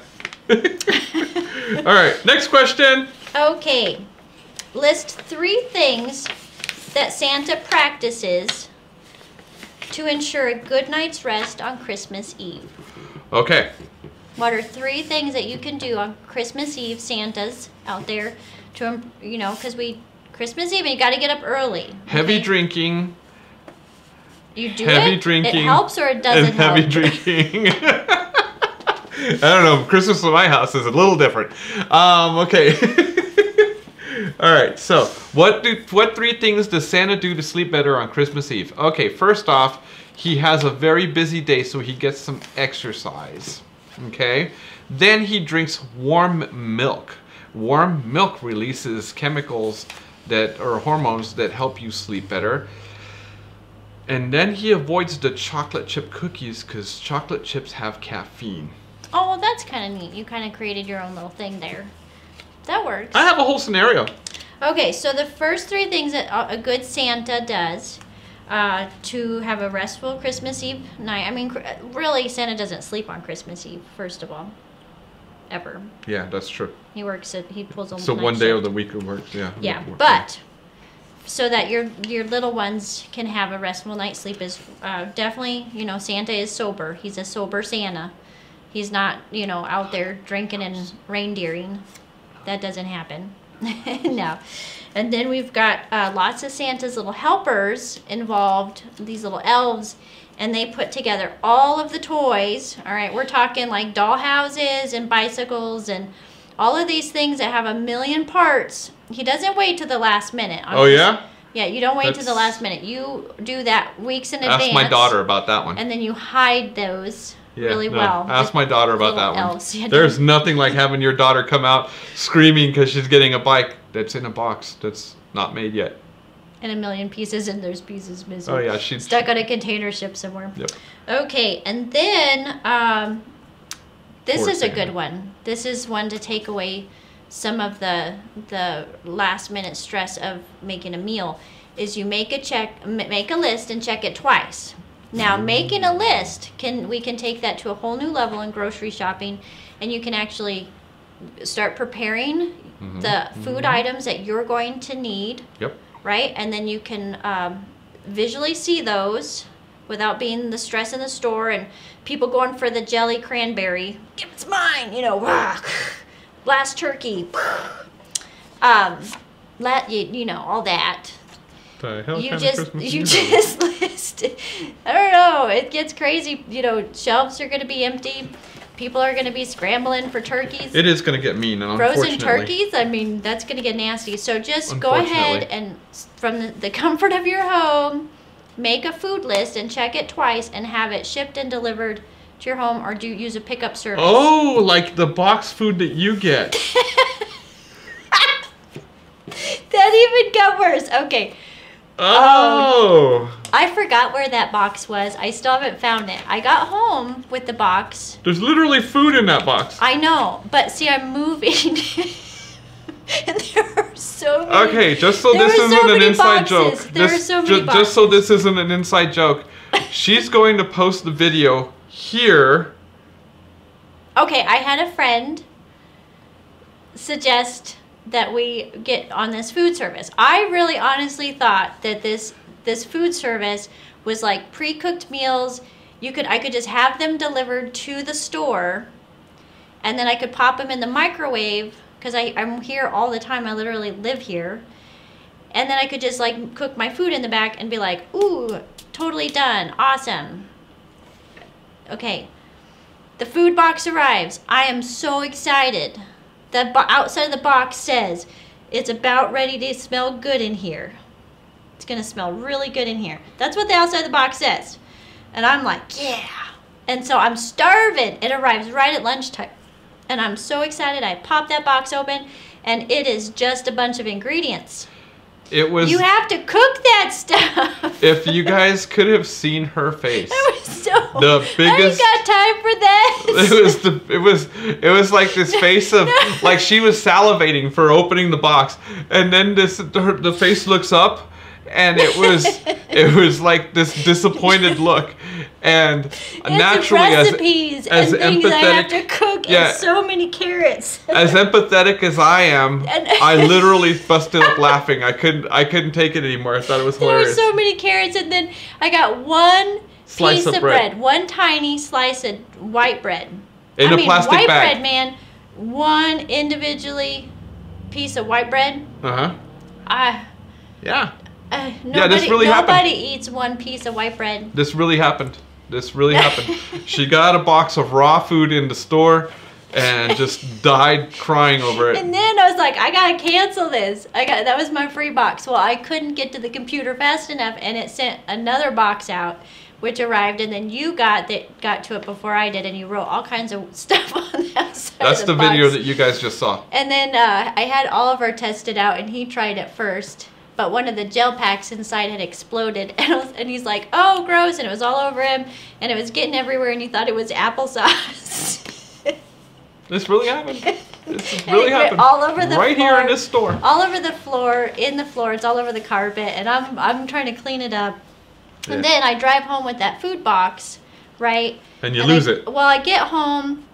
All right. Next question. Okay. List three things that Santa practices to ensure a good night's rest on Christmas Eve. Okay. What are three things that you can do on Christmas Eve, Santas out there, to you know, because we Christmas Eve, you got to get up early. Heavy drinking You do heavy it. drinking It helps or it doesn't and heavy help. drinking. [LAUGHS] I don't know. Christmas at my house is a little different. Um, okay. [LAUGHS] All right. So, what do what three things does Santa do to sleep better on Christmas Eve? Okay. First off, he has a very busy day, so he gets some exercise. Okay. Then he drinks warm milk. Warm milk releases chemicals that or hormones that help you sleep better. And then he avoids the chocolate chip cookies because chocolate chips have caffeine. Oh, that's kind of neat. You kind of created your own little thing there. That works. I have a whole scenario. Okay, so the first three things that a good Santa does uh, to have a restful Christmas Eve night. I mean, really, Santa doesn't sleep on Christmas Eve. First of all, ever. Yeah, that's true. He works at he pulls a So one day shift. of the week it works. Yeah. Yeah, but so that your your little ones can have a restful night's sleep is uh, definitely you know Santa is sober. He's a sober Santa. He's not you know out there drinking and reindeering. That doesn't happen. [LAUGHS] no. And then we've got uh, lots of Santa's little helpers involved. These little elves. And they put together all of the toys. All right, we're talking like doll houses and bicycles and all of these things that have a million parts. He doesn't wait to the last minute. Oh yeah. Yeah, you don't wait to the last minute. You do that weeks in Ask advance. my daughter about that one. And then you hide those yeah, really no, well. Ask my daughter about that one. elves. [LAUGHS] There's nothing like having your daughter come out screaming because she's getting a bike that's in a box that's not made yet. in a million pieces, and there's pieces missing. Oh yeah, she's Stuck on a container ship somewhere. Yep. Okay, and then um, this Poor is a good one. This is one to take away some of the the last minute stress of making a meal. Is you make a check, make a list, and check it twice. Now, making a list can we can take that to a whole new level in grocery shopping, and you can actually start preparing Mhm, the food items that you're going to need Yep. right? And then you can um, visually see those without being the stress in the store and people going for the jelly cranberry. It's mine, you know. rah, [LAUGHS] Blast turkey. Um, let you you know all that. The hell You just you just [LAUGHS] list. I don't know. It gets crazy. You know, shelves are going to be empty. People are going to be scrambling for turkeys. It is going to get mean, Frozen turkeys. I mean, that's going to get nasty. So just go ahead and from the, the [LAUGHS] comfort of your home, make a food list and check it twice and have it shipped and delivered to your home or do you use a pickup service. Oh, like the box food that you get. [LAUGHS] That even got worse. Okay. Oh. I forgot where that box was. I still haven't found it. I got home with the box. There's literally food in that box. I know, but see, I'm moving. [LAUGHS] and there are so many. Okay, just so this isn't an many inside boxes. joke. There just, are so ju- many just so this isn't an inside joke. [LAUGHS] She's going to post the video here. Okay, I had a friend suggest that we get on this food service. I really honestly thought that this this food service was like pre-cooked meals. You could I could just have them delivered to the store and then I could pop them in the microwave because I'm here all the time. I literally live here. And then I could just like cook my food in the back and be like, "Ooh, totally done. Awesome." Okay. The food box arrives. I am so excited. The outside of the box says it's about ready to smell good in here. It's gonna smell really good in here. That's what the outside of the box says. And I'm like, yeah. And so I'm starving. It arrives right at lunchtime. And I'm so excited. I pop that box open and it is just a bunch of ingredients. It was You have to cook that stuff. if you guys could have seen her [LAUGHS] face. I was so The biggest- I got time for this. [LAUGHS] It was the it was it was like this face of [LAUGHS] like she was salivating for opening the box and then this her, the face looks up and it was it [LAUGHS] was like this disappointed look and It's naturally as recipes as and things I have empathetic- to cook yeah. and so many carrots. as empathetic as I am, [LAUGHS] And- I literally busted up laughing. I couldn't I couldn't take it anymore. I thought it was there were so many carrots, and then I got one Slice piece of of bread. bread. one tiny slice of white bread. In I a mean, plastic white bag. bread, man. One individually piece of white bread. Uh-huh. I, Yeah. Uh, nobody, Yeah, this really happened. nobody eats one piece of white bread. This really happened. This really happened. [LAUGHS] She got a box of raw food in the store and just died crying over it. And then I was like, I gotta cancel this. I got that was my free box. Well, I couldn't get to the computer fast enough, and it sent another box out, which arrived, and then you got that got to it before I did, and you wrote all kinds of [LAUGHS] stuff on the outside. That's of the the, video that you guys just saw. And then uh, I had Oliver test it out, and he tried it first. But one of the gel packs inside had exploded, [LAUGHS] and, was, and he's like, "Oh, gross!" And it was all over him, and it was getting everywhere, and he thought it was applesauce. [LAUGHS] This really happened. This [LAUGHS] really happened. all over the right here in this store. all over the floor, in the floor. It's all over the carpet, and I'm I'm trying to clean it up. Yeah. And then I drive home with that food box, right? And you I- lose it. Well, I get home,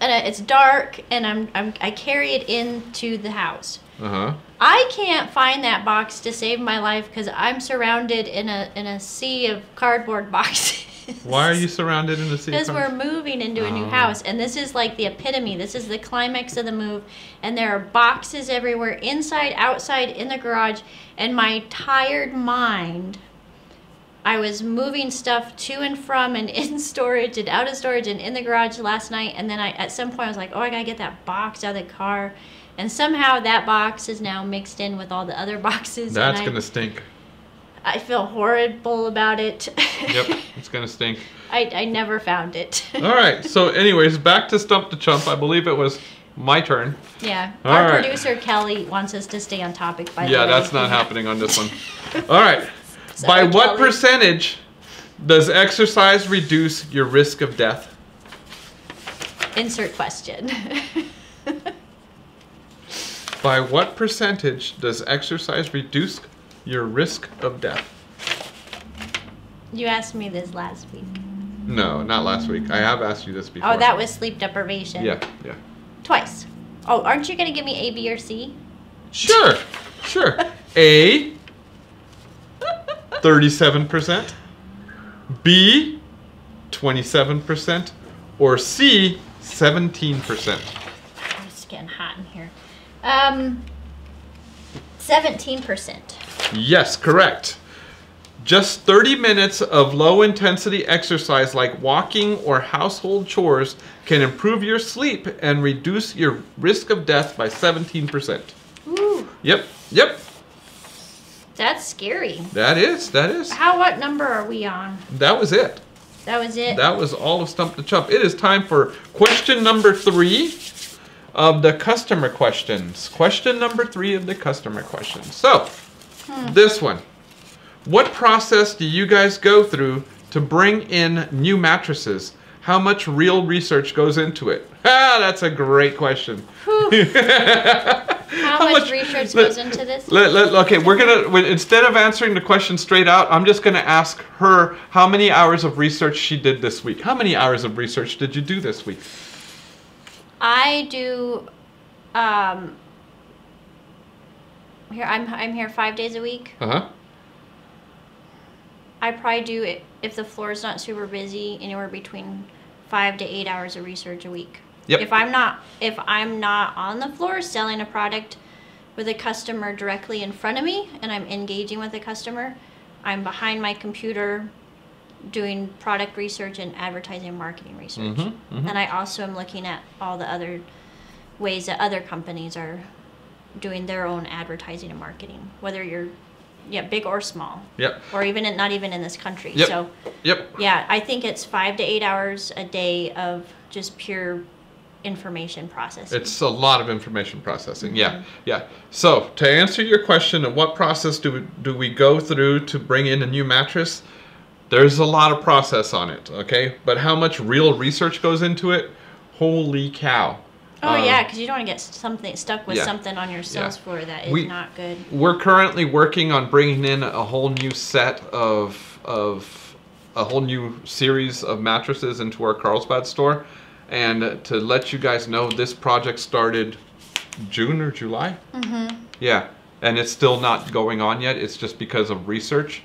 and it's dark, and I'm, I'm I carry it into the house. Uh-huh. I can't find that box to save my life because I'm surrounded in a in a sea of cardboard [LAUGHS] boxes. Why are you surrounded in a sea? Because we're moving into a new Oh. house, and this is like the epitome. This is the climax of the move, and there are boxes everywhere, inside, outside, in the garage. And my tired mind, I was moving stuff to and from, and [LAUGHS] in storage, and out of storage, and in the garage last night. And then I, at some point, I was like, "Oh, I gotta get that box out of the car." And somehow that box is now mixed in with all the other [LAUGHS] boxes. That's gonna stink. I feel horrible about it. Yep, [LAUGHS] it's gonna stink. I, I never found it. [LAUGHS] All right. So, anyways, back to stump the chump. I believe it was my turn. Yeah. All Our right. producer Kelly wants us to stay on topic by the Yeah, that's not happening on this one. All right. By Sorry, what percentage does exercise reduce your risk of death? Insert question. By what percentage does exercise reduce your risk of death? you asked me this last week. No, not last week. I have asked you this oh, before. Oh, that was sleep deprivation. Yeah, yeah. Twice. Oh, aren't you gonna give me A, B, or C? Sure, sure. A, 37%. B, 27%, or C, 17%? It's getting hot in here. Um, 17%. Yes, correct. Just 30 minutes of low intensity exercise like walking or household chores can improve your sleep and reduce your risk of death by 17%. Ooh, Yep, yep. that's scary. That is, that is. How, what number are we on? That was it. That was it? That was all of Stump the Chump. It is time for question number three of the customer questions. Question number three of the customer questions. So, this one. What process do you guys go through to bring in new mattresses? How much real research goes into it? [LAUGHS] Ah, that's a great question. [LAUGHS] How, much, research let- goes into this? Let- let- okay, we're gonna instead of answering the question straight out, I'm just gonna ask her how many hours of research she did this week. How many hours of research did you do this week? I do. Um, here I'm. I'm here five days a week. Uh huh. I probably do it if the floor is not super busy, anywhere between five to eight hours of research a week. Yep. If I'm not if I'm not on the floor selling a product with a customer directly in front of me and I'm engaging with a customer, I'm behind my computer doing product research and advertising and marketing research. Mhm, mhm. And I also am looking at all the other ways that other companies are doing their own advertising and marketing, whether you're yeah, big or small Yep. or even in, not even in this country. Yep. So Yep. yeah, I think it's five to eight hours a day of just pure information processing. It's a lot of information processing. Yeah, Mm-hmm. yeah. So to answer your question of what process do we, do we go through to bring in a new mattress, there's a lot of process on it. Okay, but how much real research goes into it? Holy cow! oh Um, yeah, because you don't want to get something stuck with yeah. something on your sales Yeah. floor that is We- not good. We're currently working on bringing in a whole new set of of a whole new series of mattresses into our Carlsbad store, and to let you guys know, this project started June or July. Mm-hmm. Yeah, and it's still not going on yet. It's just because of research.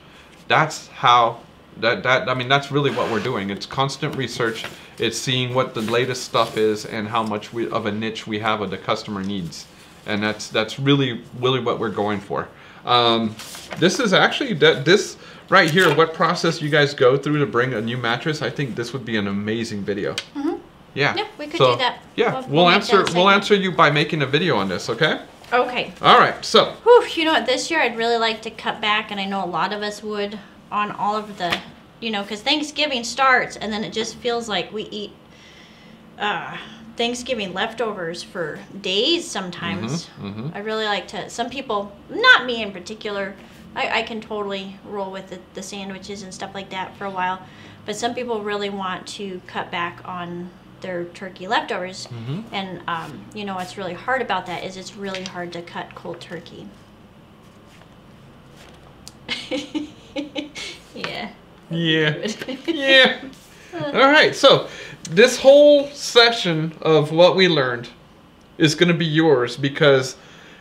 That's how that that I mean that's really what we're doing. It's constant research. It's seeing what the latest stuff is and how much we, of a niche we have of the customer needs, and that's that's really really what we're going for. Um, this is actually that this right here. What process you guys go through to bring a new mattress? I think this would be an amazing video. Mhm. Yeah. Yeah, we could So, do that. Yeah, We'll- we'll, we'll make that answer we'll answer you by making a video on this. Okay. Okay. All right. So. Whew, you know what? This year I'd really like to cut back, and I know a lot of us would, on all of the, you know, because Thanksgiving starts, and then it just feels like we eat uh, Thanksgiving leftovers for days sometimes. Mhm, mhm. I really like to, some people, not me in particular, I, I can totally roll with the, the sandwiches and stuff like that for a while, but some people really want to cut back on their turkey leftovers. Mhm. And um, you know what's really hard about that is it's really hard to cut cold turkey. [LAUGHS] [LAUGHS] yeah. Yeah. [LAUGHS] yeah. All right. So this whole session of what we learned is going to be yours because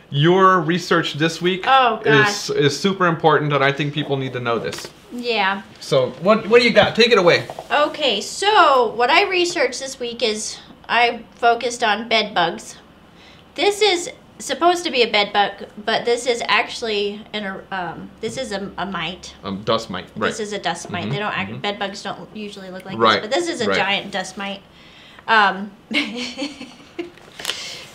your research this week Oh, is is super important, and I think people need to know this. Yeah. So what what do you got? Take it away. Okay, so what I researched this week is I focused on bed bugs. This is supposed to be a bed bug, but this is actually an um, this is a, a mite. Um, dust mite. Right. This is a dust mite. They Mhm, don't act, mhm. bed bugs don't usually look like Right, this, but this is a right. giant dust mite. Um, [LAUGHS]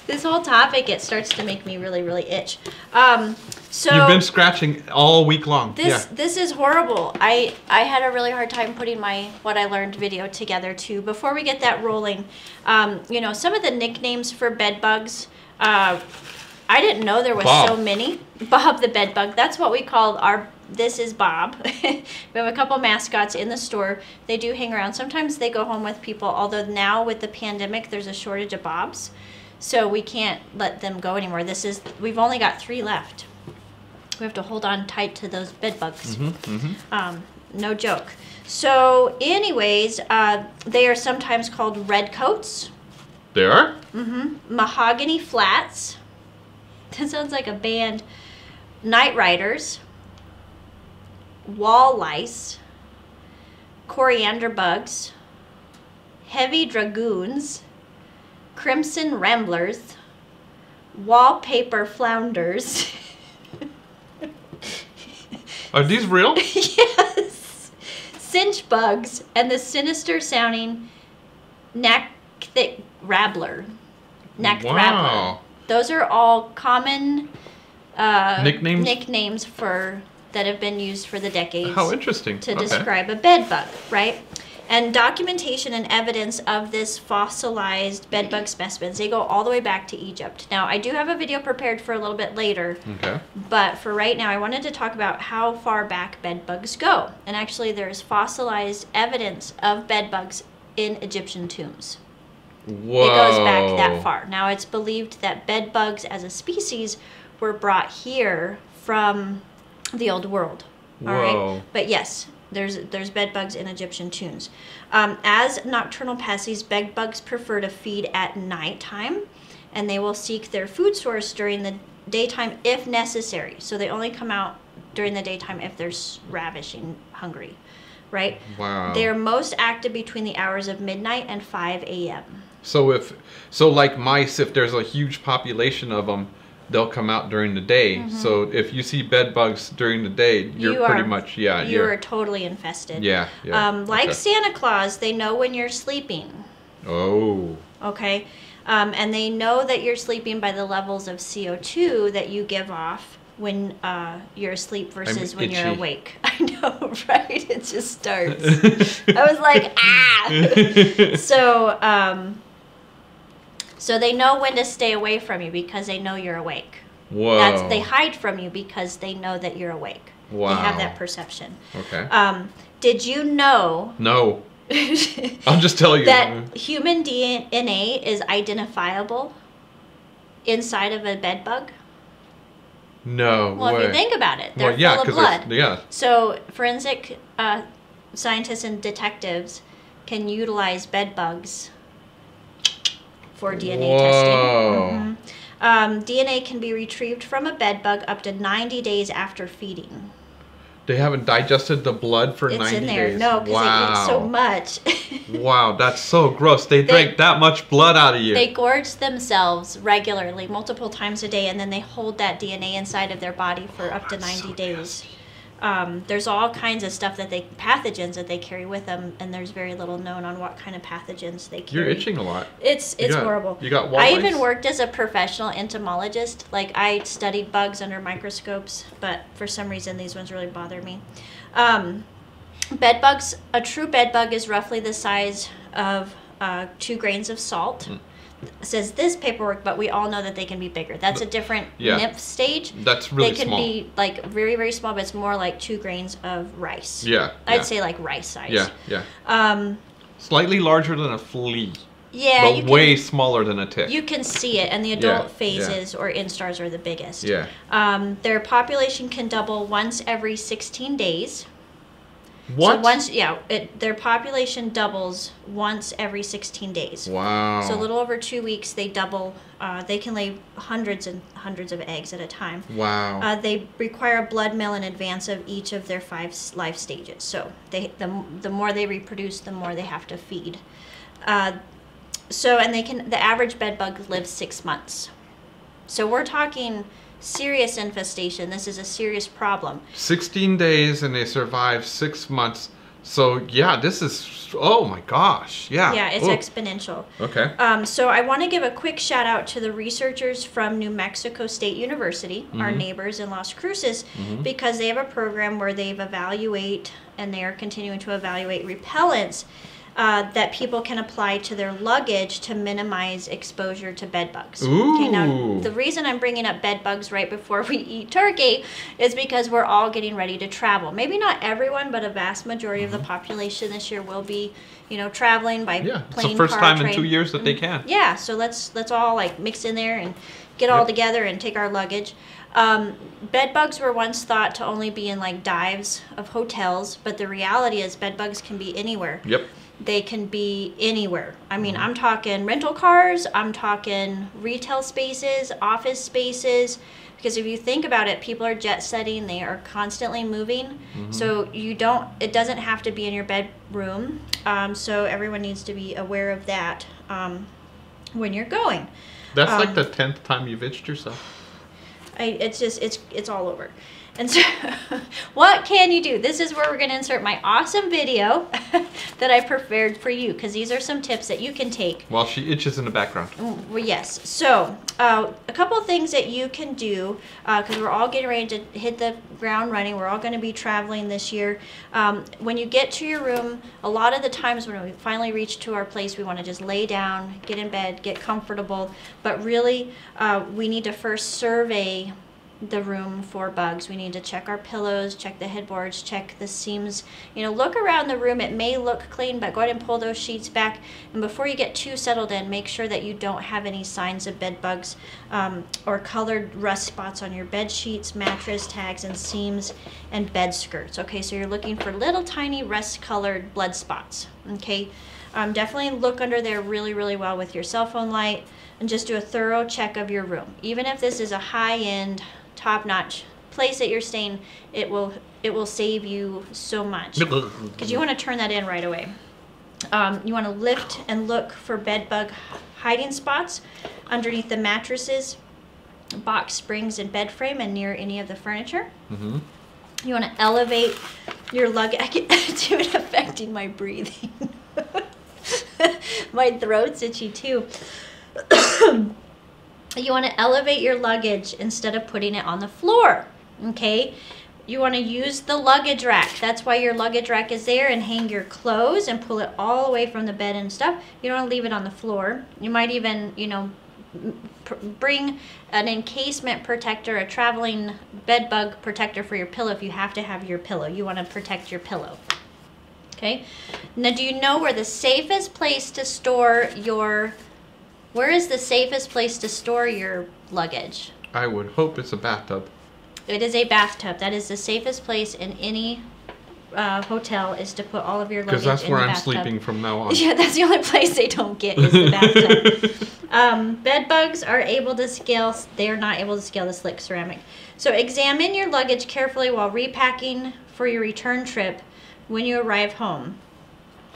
this whole topic it starts to make me really really itch. Um, so You've been scratching all week long. this yeah. this is horrible. I I had a really hard time putting my what I learned video together too. Before we get that rolling, um, you know some of the nicknames for bed bugs. Uh, I didn't know there was Bob. so many. Bob the bed bug. That's what we call our. This is Bob. [LAUGHS] we have a couple mascots in the store. They do hang around. Sometimes they go home with people. Although now with the pandemic, there's a shortage of Bobs, so we can't let them go anymore. This is we've only got three left. We have to hold on tight to those bed bugs. Mhm, mhm. Um, no joke. So, anyways, uh, they are sometimes called red coats, There are. Hmm mahogany flats. [LAUGHS] That sounds like a band. Night riders, wall lice, coriander bugs, heavy dragoons, crimson ramblers, wallpaper flounders. [LAUGHS] Are these real? [LAUGHS] yes. Cinch bugs and the sinister sounding Nachthic rabbler. Wow. Those are all common uh, Nicknames? nicknames for that have been used for the decades How interesting. to Okay. describe a bed bug, right? And documentation and evidence of this fossilized bedbug specimens, they go all the way back to Egypt. Now, I do have a video prepared for a little bit later, Okay. but for right now, I wanted to talk about how far back bedbugs go. And actually, there's fossilized evidence of bedbugs in Egyptian tombs. Whoa. It goes back that far. Now, it's believed that bed bugs as a species were brought here from the old world. All right, Whoa. but yes, there's there's bed bugs in Egyptian tombs. Um, as nocturnal pests, bed bugs prefer to feed at nighttime, and they will seek their food source during the daytime if necessary. So they only come out during the daytime if they're ravishing hungry, right? Wow. They're most active between the hours of midnight and 5 a.m. So if so, like mice, if there's a huge population of them, they'll come out during the day. So if you see bed bugs during the day, you're. You pretty are- much yeah. you you're, are totally infested. yeah. Yeah. Um, like okay. Santa Claus, they know when you're sleeping. Oh. Okay. Um, and they know that you're sleeping by the levels of CO2 that you give off when uh, you're asleep versus when you're awake. [LAUGHS] I know, [LAUGHS] right? It just starts. [LAUGHS] I was like, ah. so, um, so they know when to stay away from you because they know you're awake. Whoa. That's they hide from you because they know that you're awake. Wow. They have that perception. okay. Um, did you know no. [LAUGHS] I'll just tell you. that human DNA is identifiable inside of a bed bug? no Well, way. if you think about it, they're well, yeah, full of blood. yeah. So forensic uh, scientists and detectives can utilize bed bugs for DNA Whoa. testing. Mhm. Um, DNA can be retrieved from a bed bug up to 90 days after feeding. They haven't digested the blood for It's 90 in there. days. No, because wow. they eat so much. [LAUGHS] wow, that's so gross. They, drank that much blood out of you. They gorge themselves regularly, multiple times a day, and then they hold that DNA inside of their body for up to 90 days. Um, there's all kinds of stuff that they pathogens that they carry with them, and there's very little known on what kind of pathogens they carry. You're itching a lot. It's You got- horrible. you got I even worked as a professional entomologist. Like I studied bugs under microscopes, but for some reason these ones really bother me. Um, bed bugs. A true bed bug is roughly the size of uh, two grains of salt. Mm. Says this paperwork, but we all know that they can be bigger. That's a different Yeah. nymph stage. That's really they can small. be like very very small, but it's more like two grains of rice. Yeah. I'd yeah. say like rice size. Yeah, yeah. Um, Slightly larger than a flea, yeah. but you can, way smaller than a tick. You can see it, and the adult yeah. phases or instars are the biggest. yeah. Um, their population can double once every 16 days. What? So once, yeah, it, their population doubles once every 16 days. wow. So a little over two weeks, they double. Uh, they can lay hundreds and hundreds of eggs at a time. Wow. Uh, they require a blood meal in advance of each of their five life stages. So they the, the more they reproduce, the more they have to feed. Uh, so and they can the average bed bug lives six months. So we're talking serious infestation. This is a serious problem. 16 days and they survive six months. So, yeah, this is. Oh my gosh. Yeah. Yeah, it's Ooh. exponential. Okay. Um, so I want to give a quick shout out to the researchers from New Mexico State University, our neighbors in Las Cruces, because they have a program where they've evaluate and they are continuing to evaluate repellents uh, that people can apply to their luggage to minimize exposure to bed bugs. Okay, now the reason I'm bringing up bed bugs right before [LAUGHS] we eat turkey is because we're all getting ready to travel. Maybe not everyone, but a vast majority of the population this year will be, you know, traveling by Mm-hmm. Yeah. It's the first car, time train. in two years that they can. Yeah, so let's let's all like mix in there and get all together and take our luggage. Um, bed bugs were once thought to only be in like dives of hotels, but the reality is bed bugs can be anywhere. Yep. They can be anywhere. I mean, I'm talking rental cars, I'm talking retail spaces, office spaces. Because if you think about it, people are jet setting, they are constantly moving. So you don't, it doesn't have to be in your bedroom. Um, so everyone needs to be aware of that um, when you're going. That's like Um, the tenth time you've itched yourself. I, it's just it's it's all over. And so, [LAUGHS] what can you do? This is where we're going to insert my awesome video [LAUGHS] that I prepared for you because these are some tips that you can take. While she itches in the background. Well, yes. So, uh, a couple of things that you can do because we're all getting ready to hit the ground running. We're all going to be traveling this year. Um, when you get to your room, a lot of the times when we finally reach to our place, we want to just lay down, get in bed, get comfortable. But really, uh, we need to first survey the room for bugs. We need to check our pillows, check the headboards, check the seams. You know, look around the room. It may look clean, but go ahead and pull those sheets back. And before you get too settled in, make sure that you don't have any signs of bed bugs um, or colored rust spots on your bed sheets, mattress tags, and seams and bed skirts. Okay, so you're looking for little tiny rust colored blood spots. Okay, um, definitely look under there really, really well with your cell phone light and just do a thorough check of your room. Even if this is a high end, top notch place that you're staying, it will it will save you so much because you want to turn that in right away. Um, you want to lift and look for bed bug hiding spots underneath the mattresses, box springs, and bed frame, and near any of the furniture. Mm-hmm. You want to elevate your luggage. I can do it affecting my breathing. [LAUGHS] my throat's itchy too. [COUGHS] you want to elevate your luggage instead of putting it on the floor. Okay? You want to use the luggage rack. That's why your luggage rack is there and hang your clothes and pull it all away from the bed and stuff. You don't want to leave it on the floor. You might even, you know, bring an encasement protector, a traveling bed bug protector for your pillow if you have to have your pillow. You want to protect your pillow. Okay? Now, do you know where the safest place to store your where is the safest place to store your luggage? I would hope it's a bathtub. It is a bathtub. That is the safest place in any uh, hotel is to put all of your luggage Because that's where I'm bathtub. sleeping from now [LAUGHS] on. Yeah, that's the only place they don't get is the bathtub. [LAUGHS] um, bed bugs are able to scale. They are not able to scale the slick ceramic. So examine your luggage carefully while repacking for your return trip when you arrive home.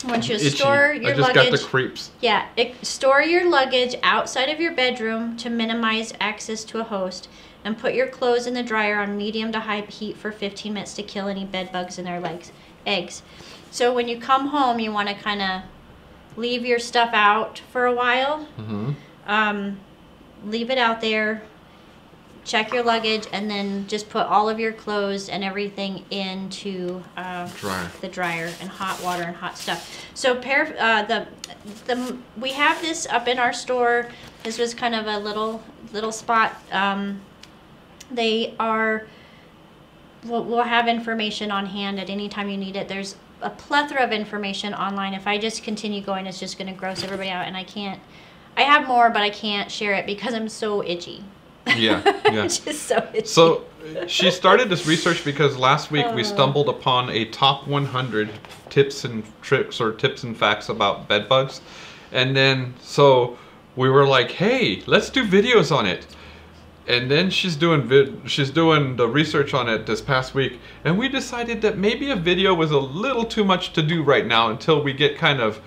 Once you Itchy. store I your just luggage, got the creeps. yeah, it, store your luggage outside of your bedroom to minimize access to a host, and put your clothes in the dryer on medium to high heat for 15 minutes to kill any bed bugs in their legs, eggs. So when you come home, you want to kind of leave your stuff out for a while. Mm-hmm. Um, leave it out there. Check your luggage, and then just put all of your clothes and everything into uh, Dryer. the dryer and hot water and hot stuff. So pair uh, the the we have this up in our store. This was kind of a little little spot. Um, they are. We'll, we'll have information on hand at any time you need it. There's a plethora of information online. If I just continue going, it's just going to gross everybody out, and I can't. I have more, but I can't share it because I'm so itchy. Yeah, [LAUGHS] yeah. just so itchy. So she started this research because last week we Oh. stumbled upon a top 100 tips and tricks or tips and facts about bed bugs. And then so we were like, "Hey, let's do videos on it." And then she's doing vid- she's doing the research on it this past week, and we decided that maybe a video was a little too much to do right now until we get kind of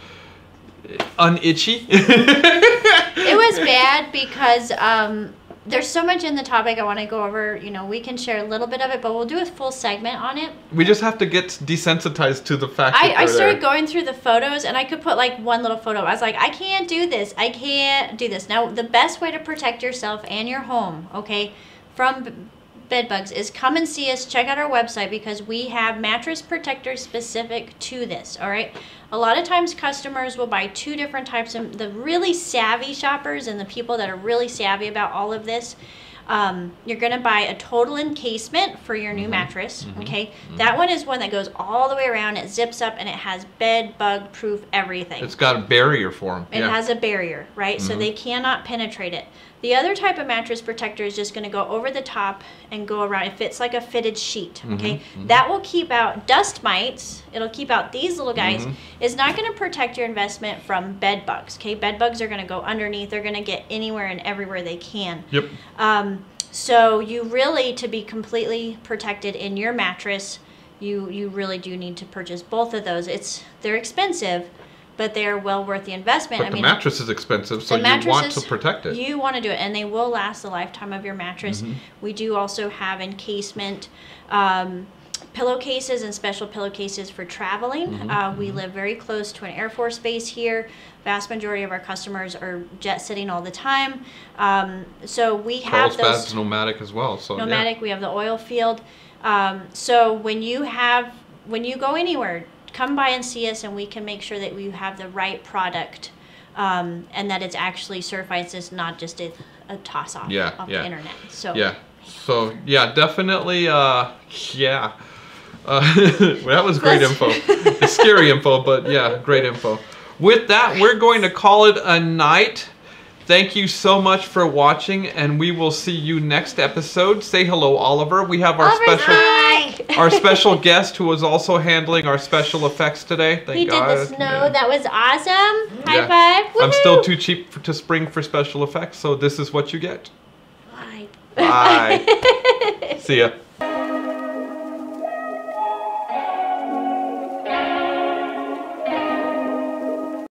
unitchy. [LAUGHS] it was bad because um, there's so much in the topic I want to go over. You know, we can share a little bit of it, but we'll do a full segment on it. we just have to get desensitized to the fact I, that I started there. going through the photos and I could put like one little photo. I was like, I can't do this. I can't do this. Now, the best way to protect yourself and your home, okay, from bed bugs is come and see us. Check out our website because we have mattress protectors specific to this, all right? A lot of times customers will buy two different types of the really savvy shoppers and the people that are really savvy about all of this. Um, you're going to buy a total encasement for your new mm-hmm. mattress. Mm-hmm. Okay, mm-hmm. that one is one that goes all the way around. It zips up and it has bed bug proof everything. It's got a barrier for them. It yeah. has a barrier, right? So they cannot penetrate it. The other type of mattress protector is just going to go over the top and go around. It fits like a fitted sheet. Mm-hmm, okay, mm-hmm. that will keep out dust mites. It'll keep out these little guys. Mm-hmm. It's not going to protect your investment from bed bugs. Okay, bed bugs are going to go underneath. They're going to get anywhere and everywhere they can. Yep. Um, so you really, to be completely protected in your mattress, you you really do need to purchase both of those. It's they're expensive, but they are well worth the investment. But I the mean, mattress is expensive, so you want to protect it. You want to do it, and they will last the lifetime of your mattress. Mm-hmm. We do also have encasement. Um, pillowcases and special pillowcases for traveling. Mm-hmm, Uh, we live very close to an Air Force base here. Vast majority of our customers are jet sitting all the time. Um, so we have Carlsbad's those nomadic as well. So yeah. nomadic. We have the oil field. Um, so when you have when you go anywhere, come by and see us, and we can make sure that we have the right product. Um, and that it's actually certified. It's not just a, a toss off Yeah, off yeah. the internet. So Yeah. So yeah, definitely. Uh, yeah. Uh, [LAUGHS] well, that was great info. [LAUGHS] Scary info, but yeah, great info. With that, we're going to call it a night. Thank you so much for watching, and we will see you next episode. Say hello, Oliver. We have our Oliver's special hi. our special guest who was also handling our special effects today. Thank He did God. the snow. That was awesome. High Yeah. five. I'm still too cheap for, to spring for special effects, so this is what you get. Bye. Bye. [LAUGHS] See ya.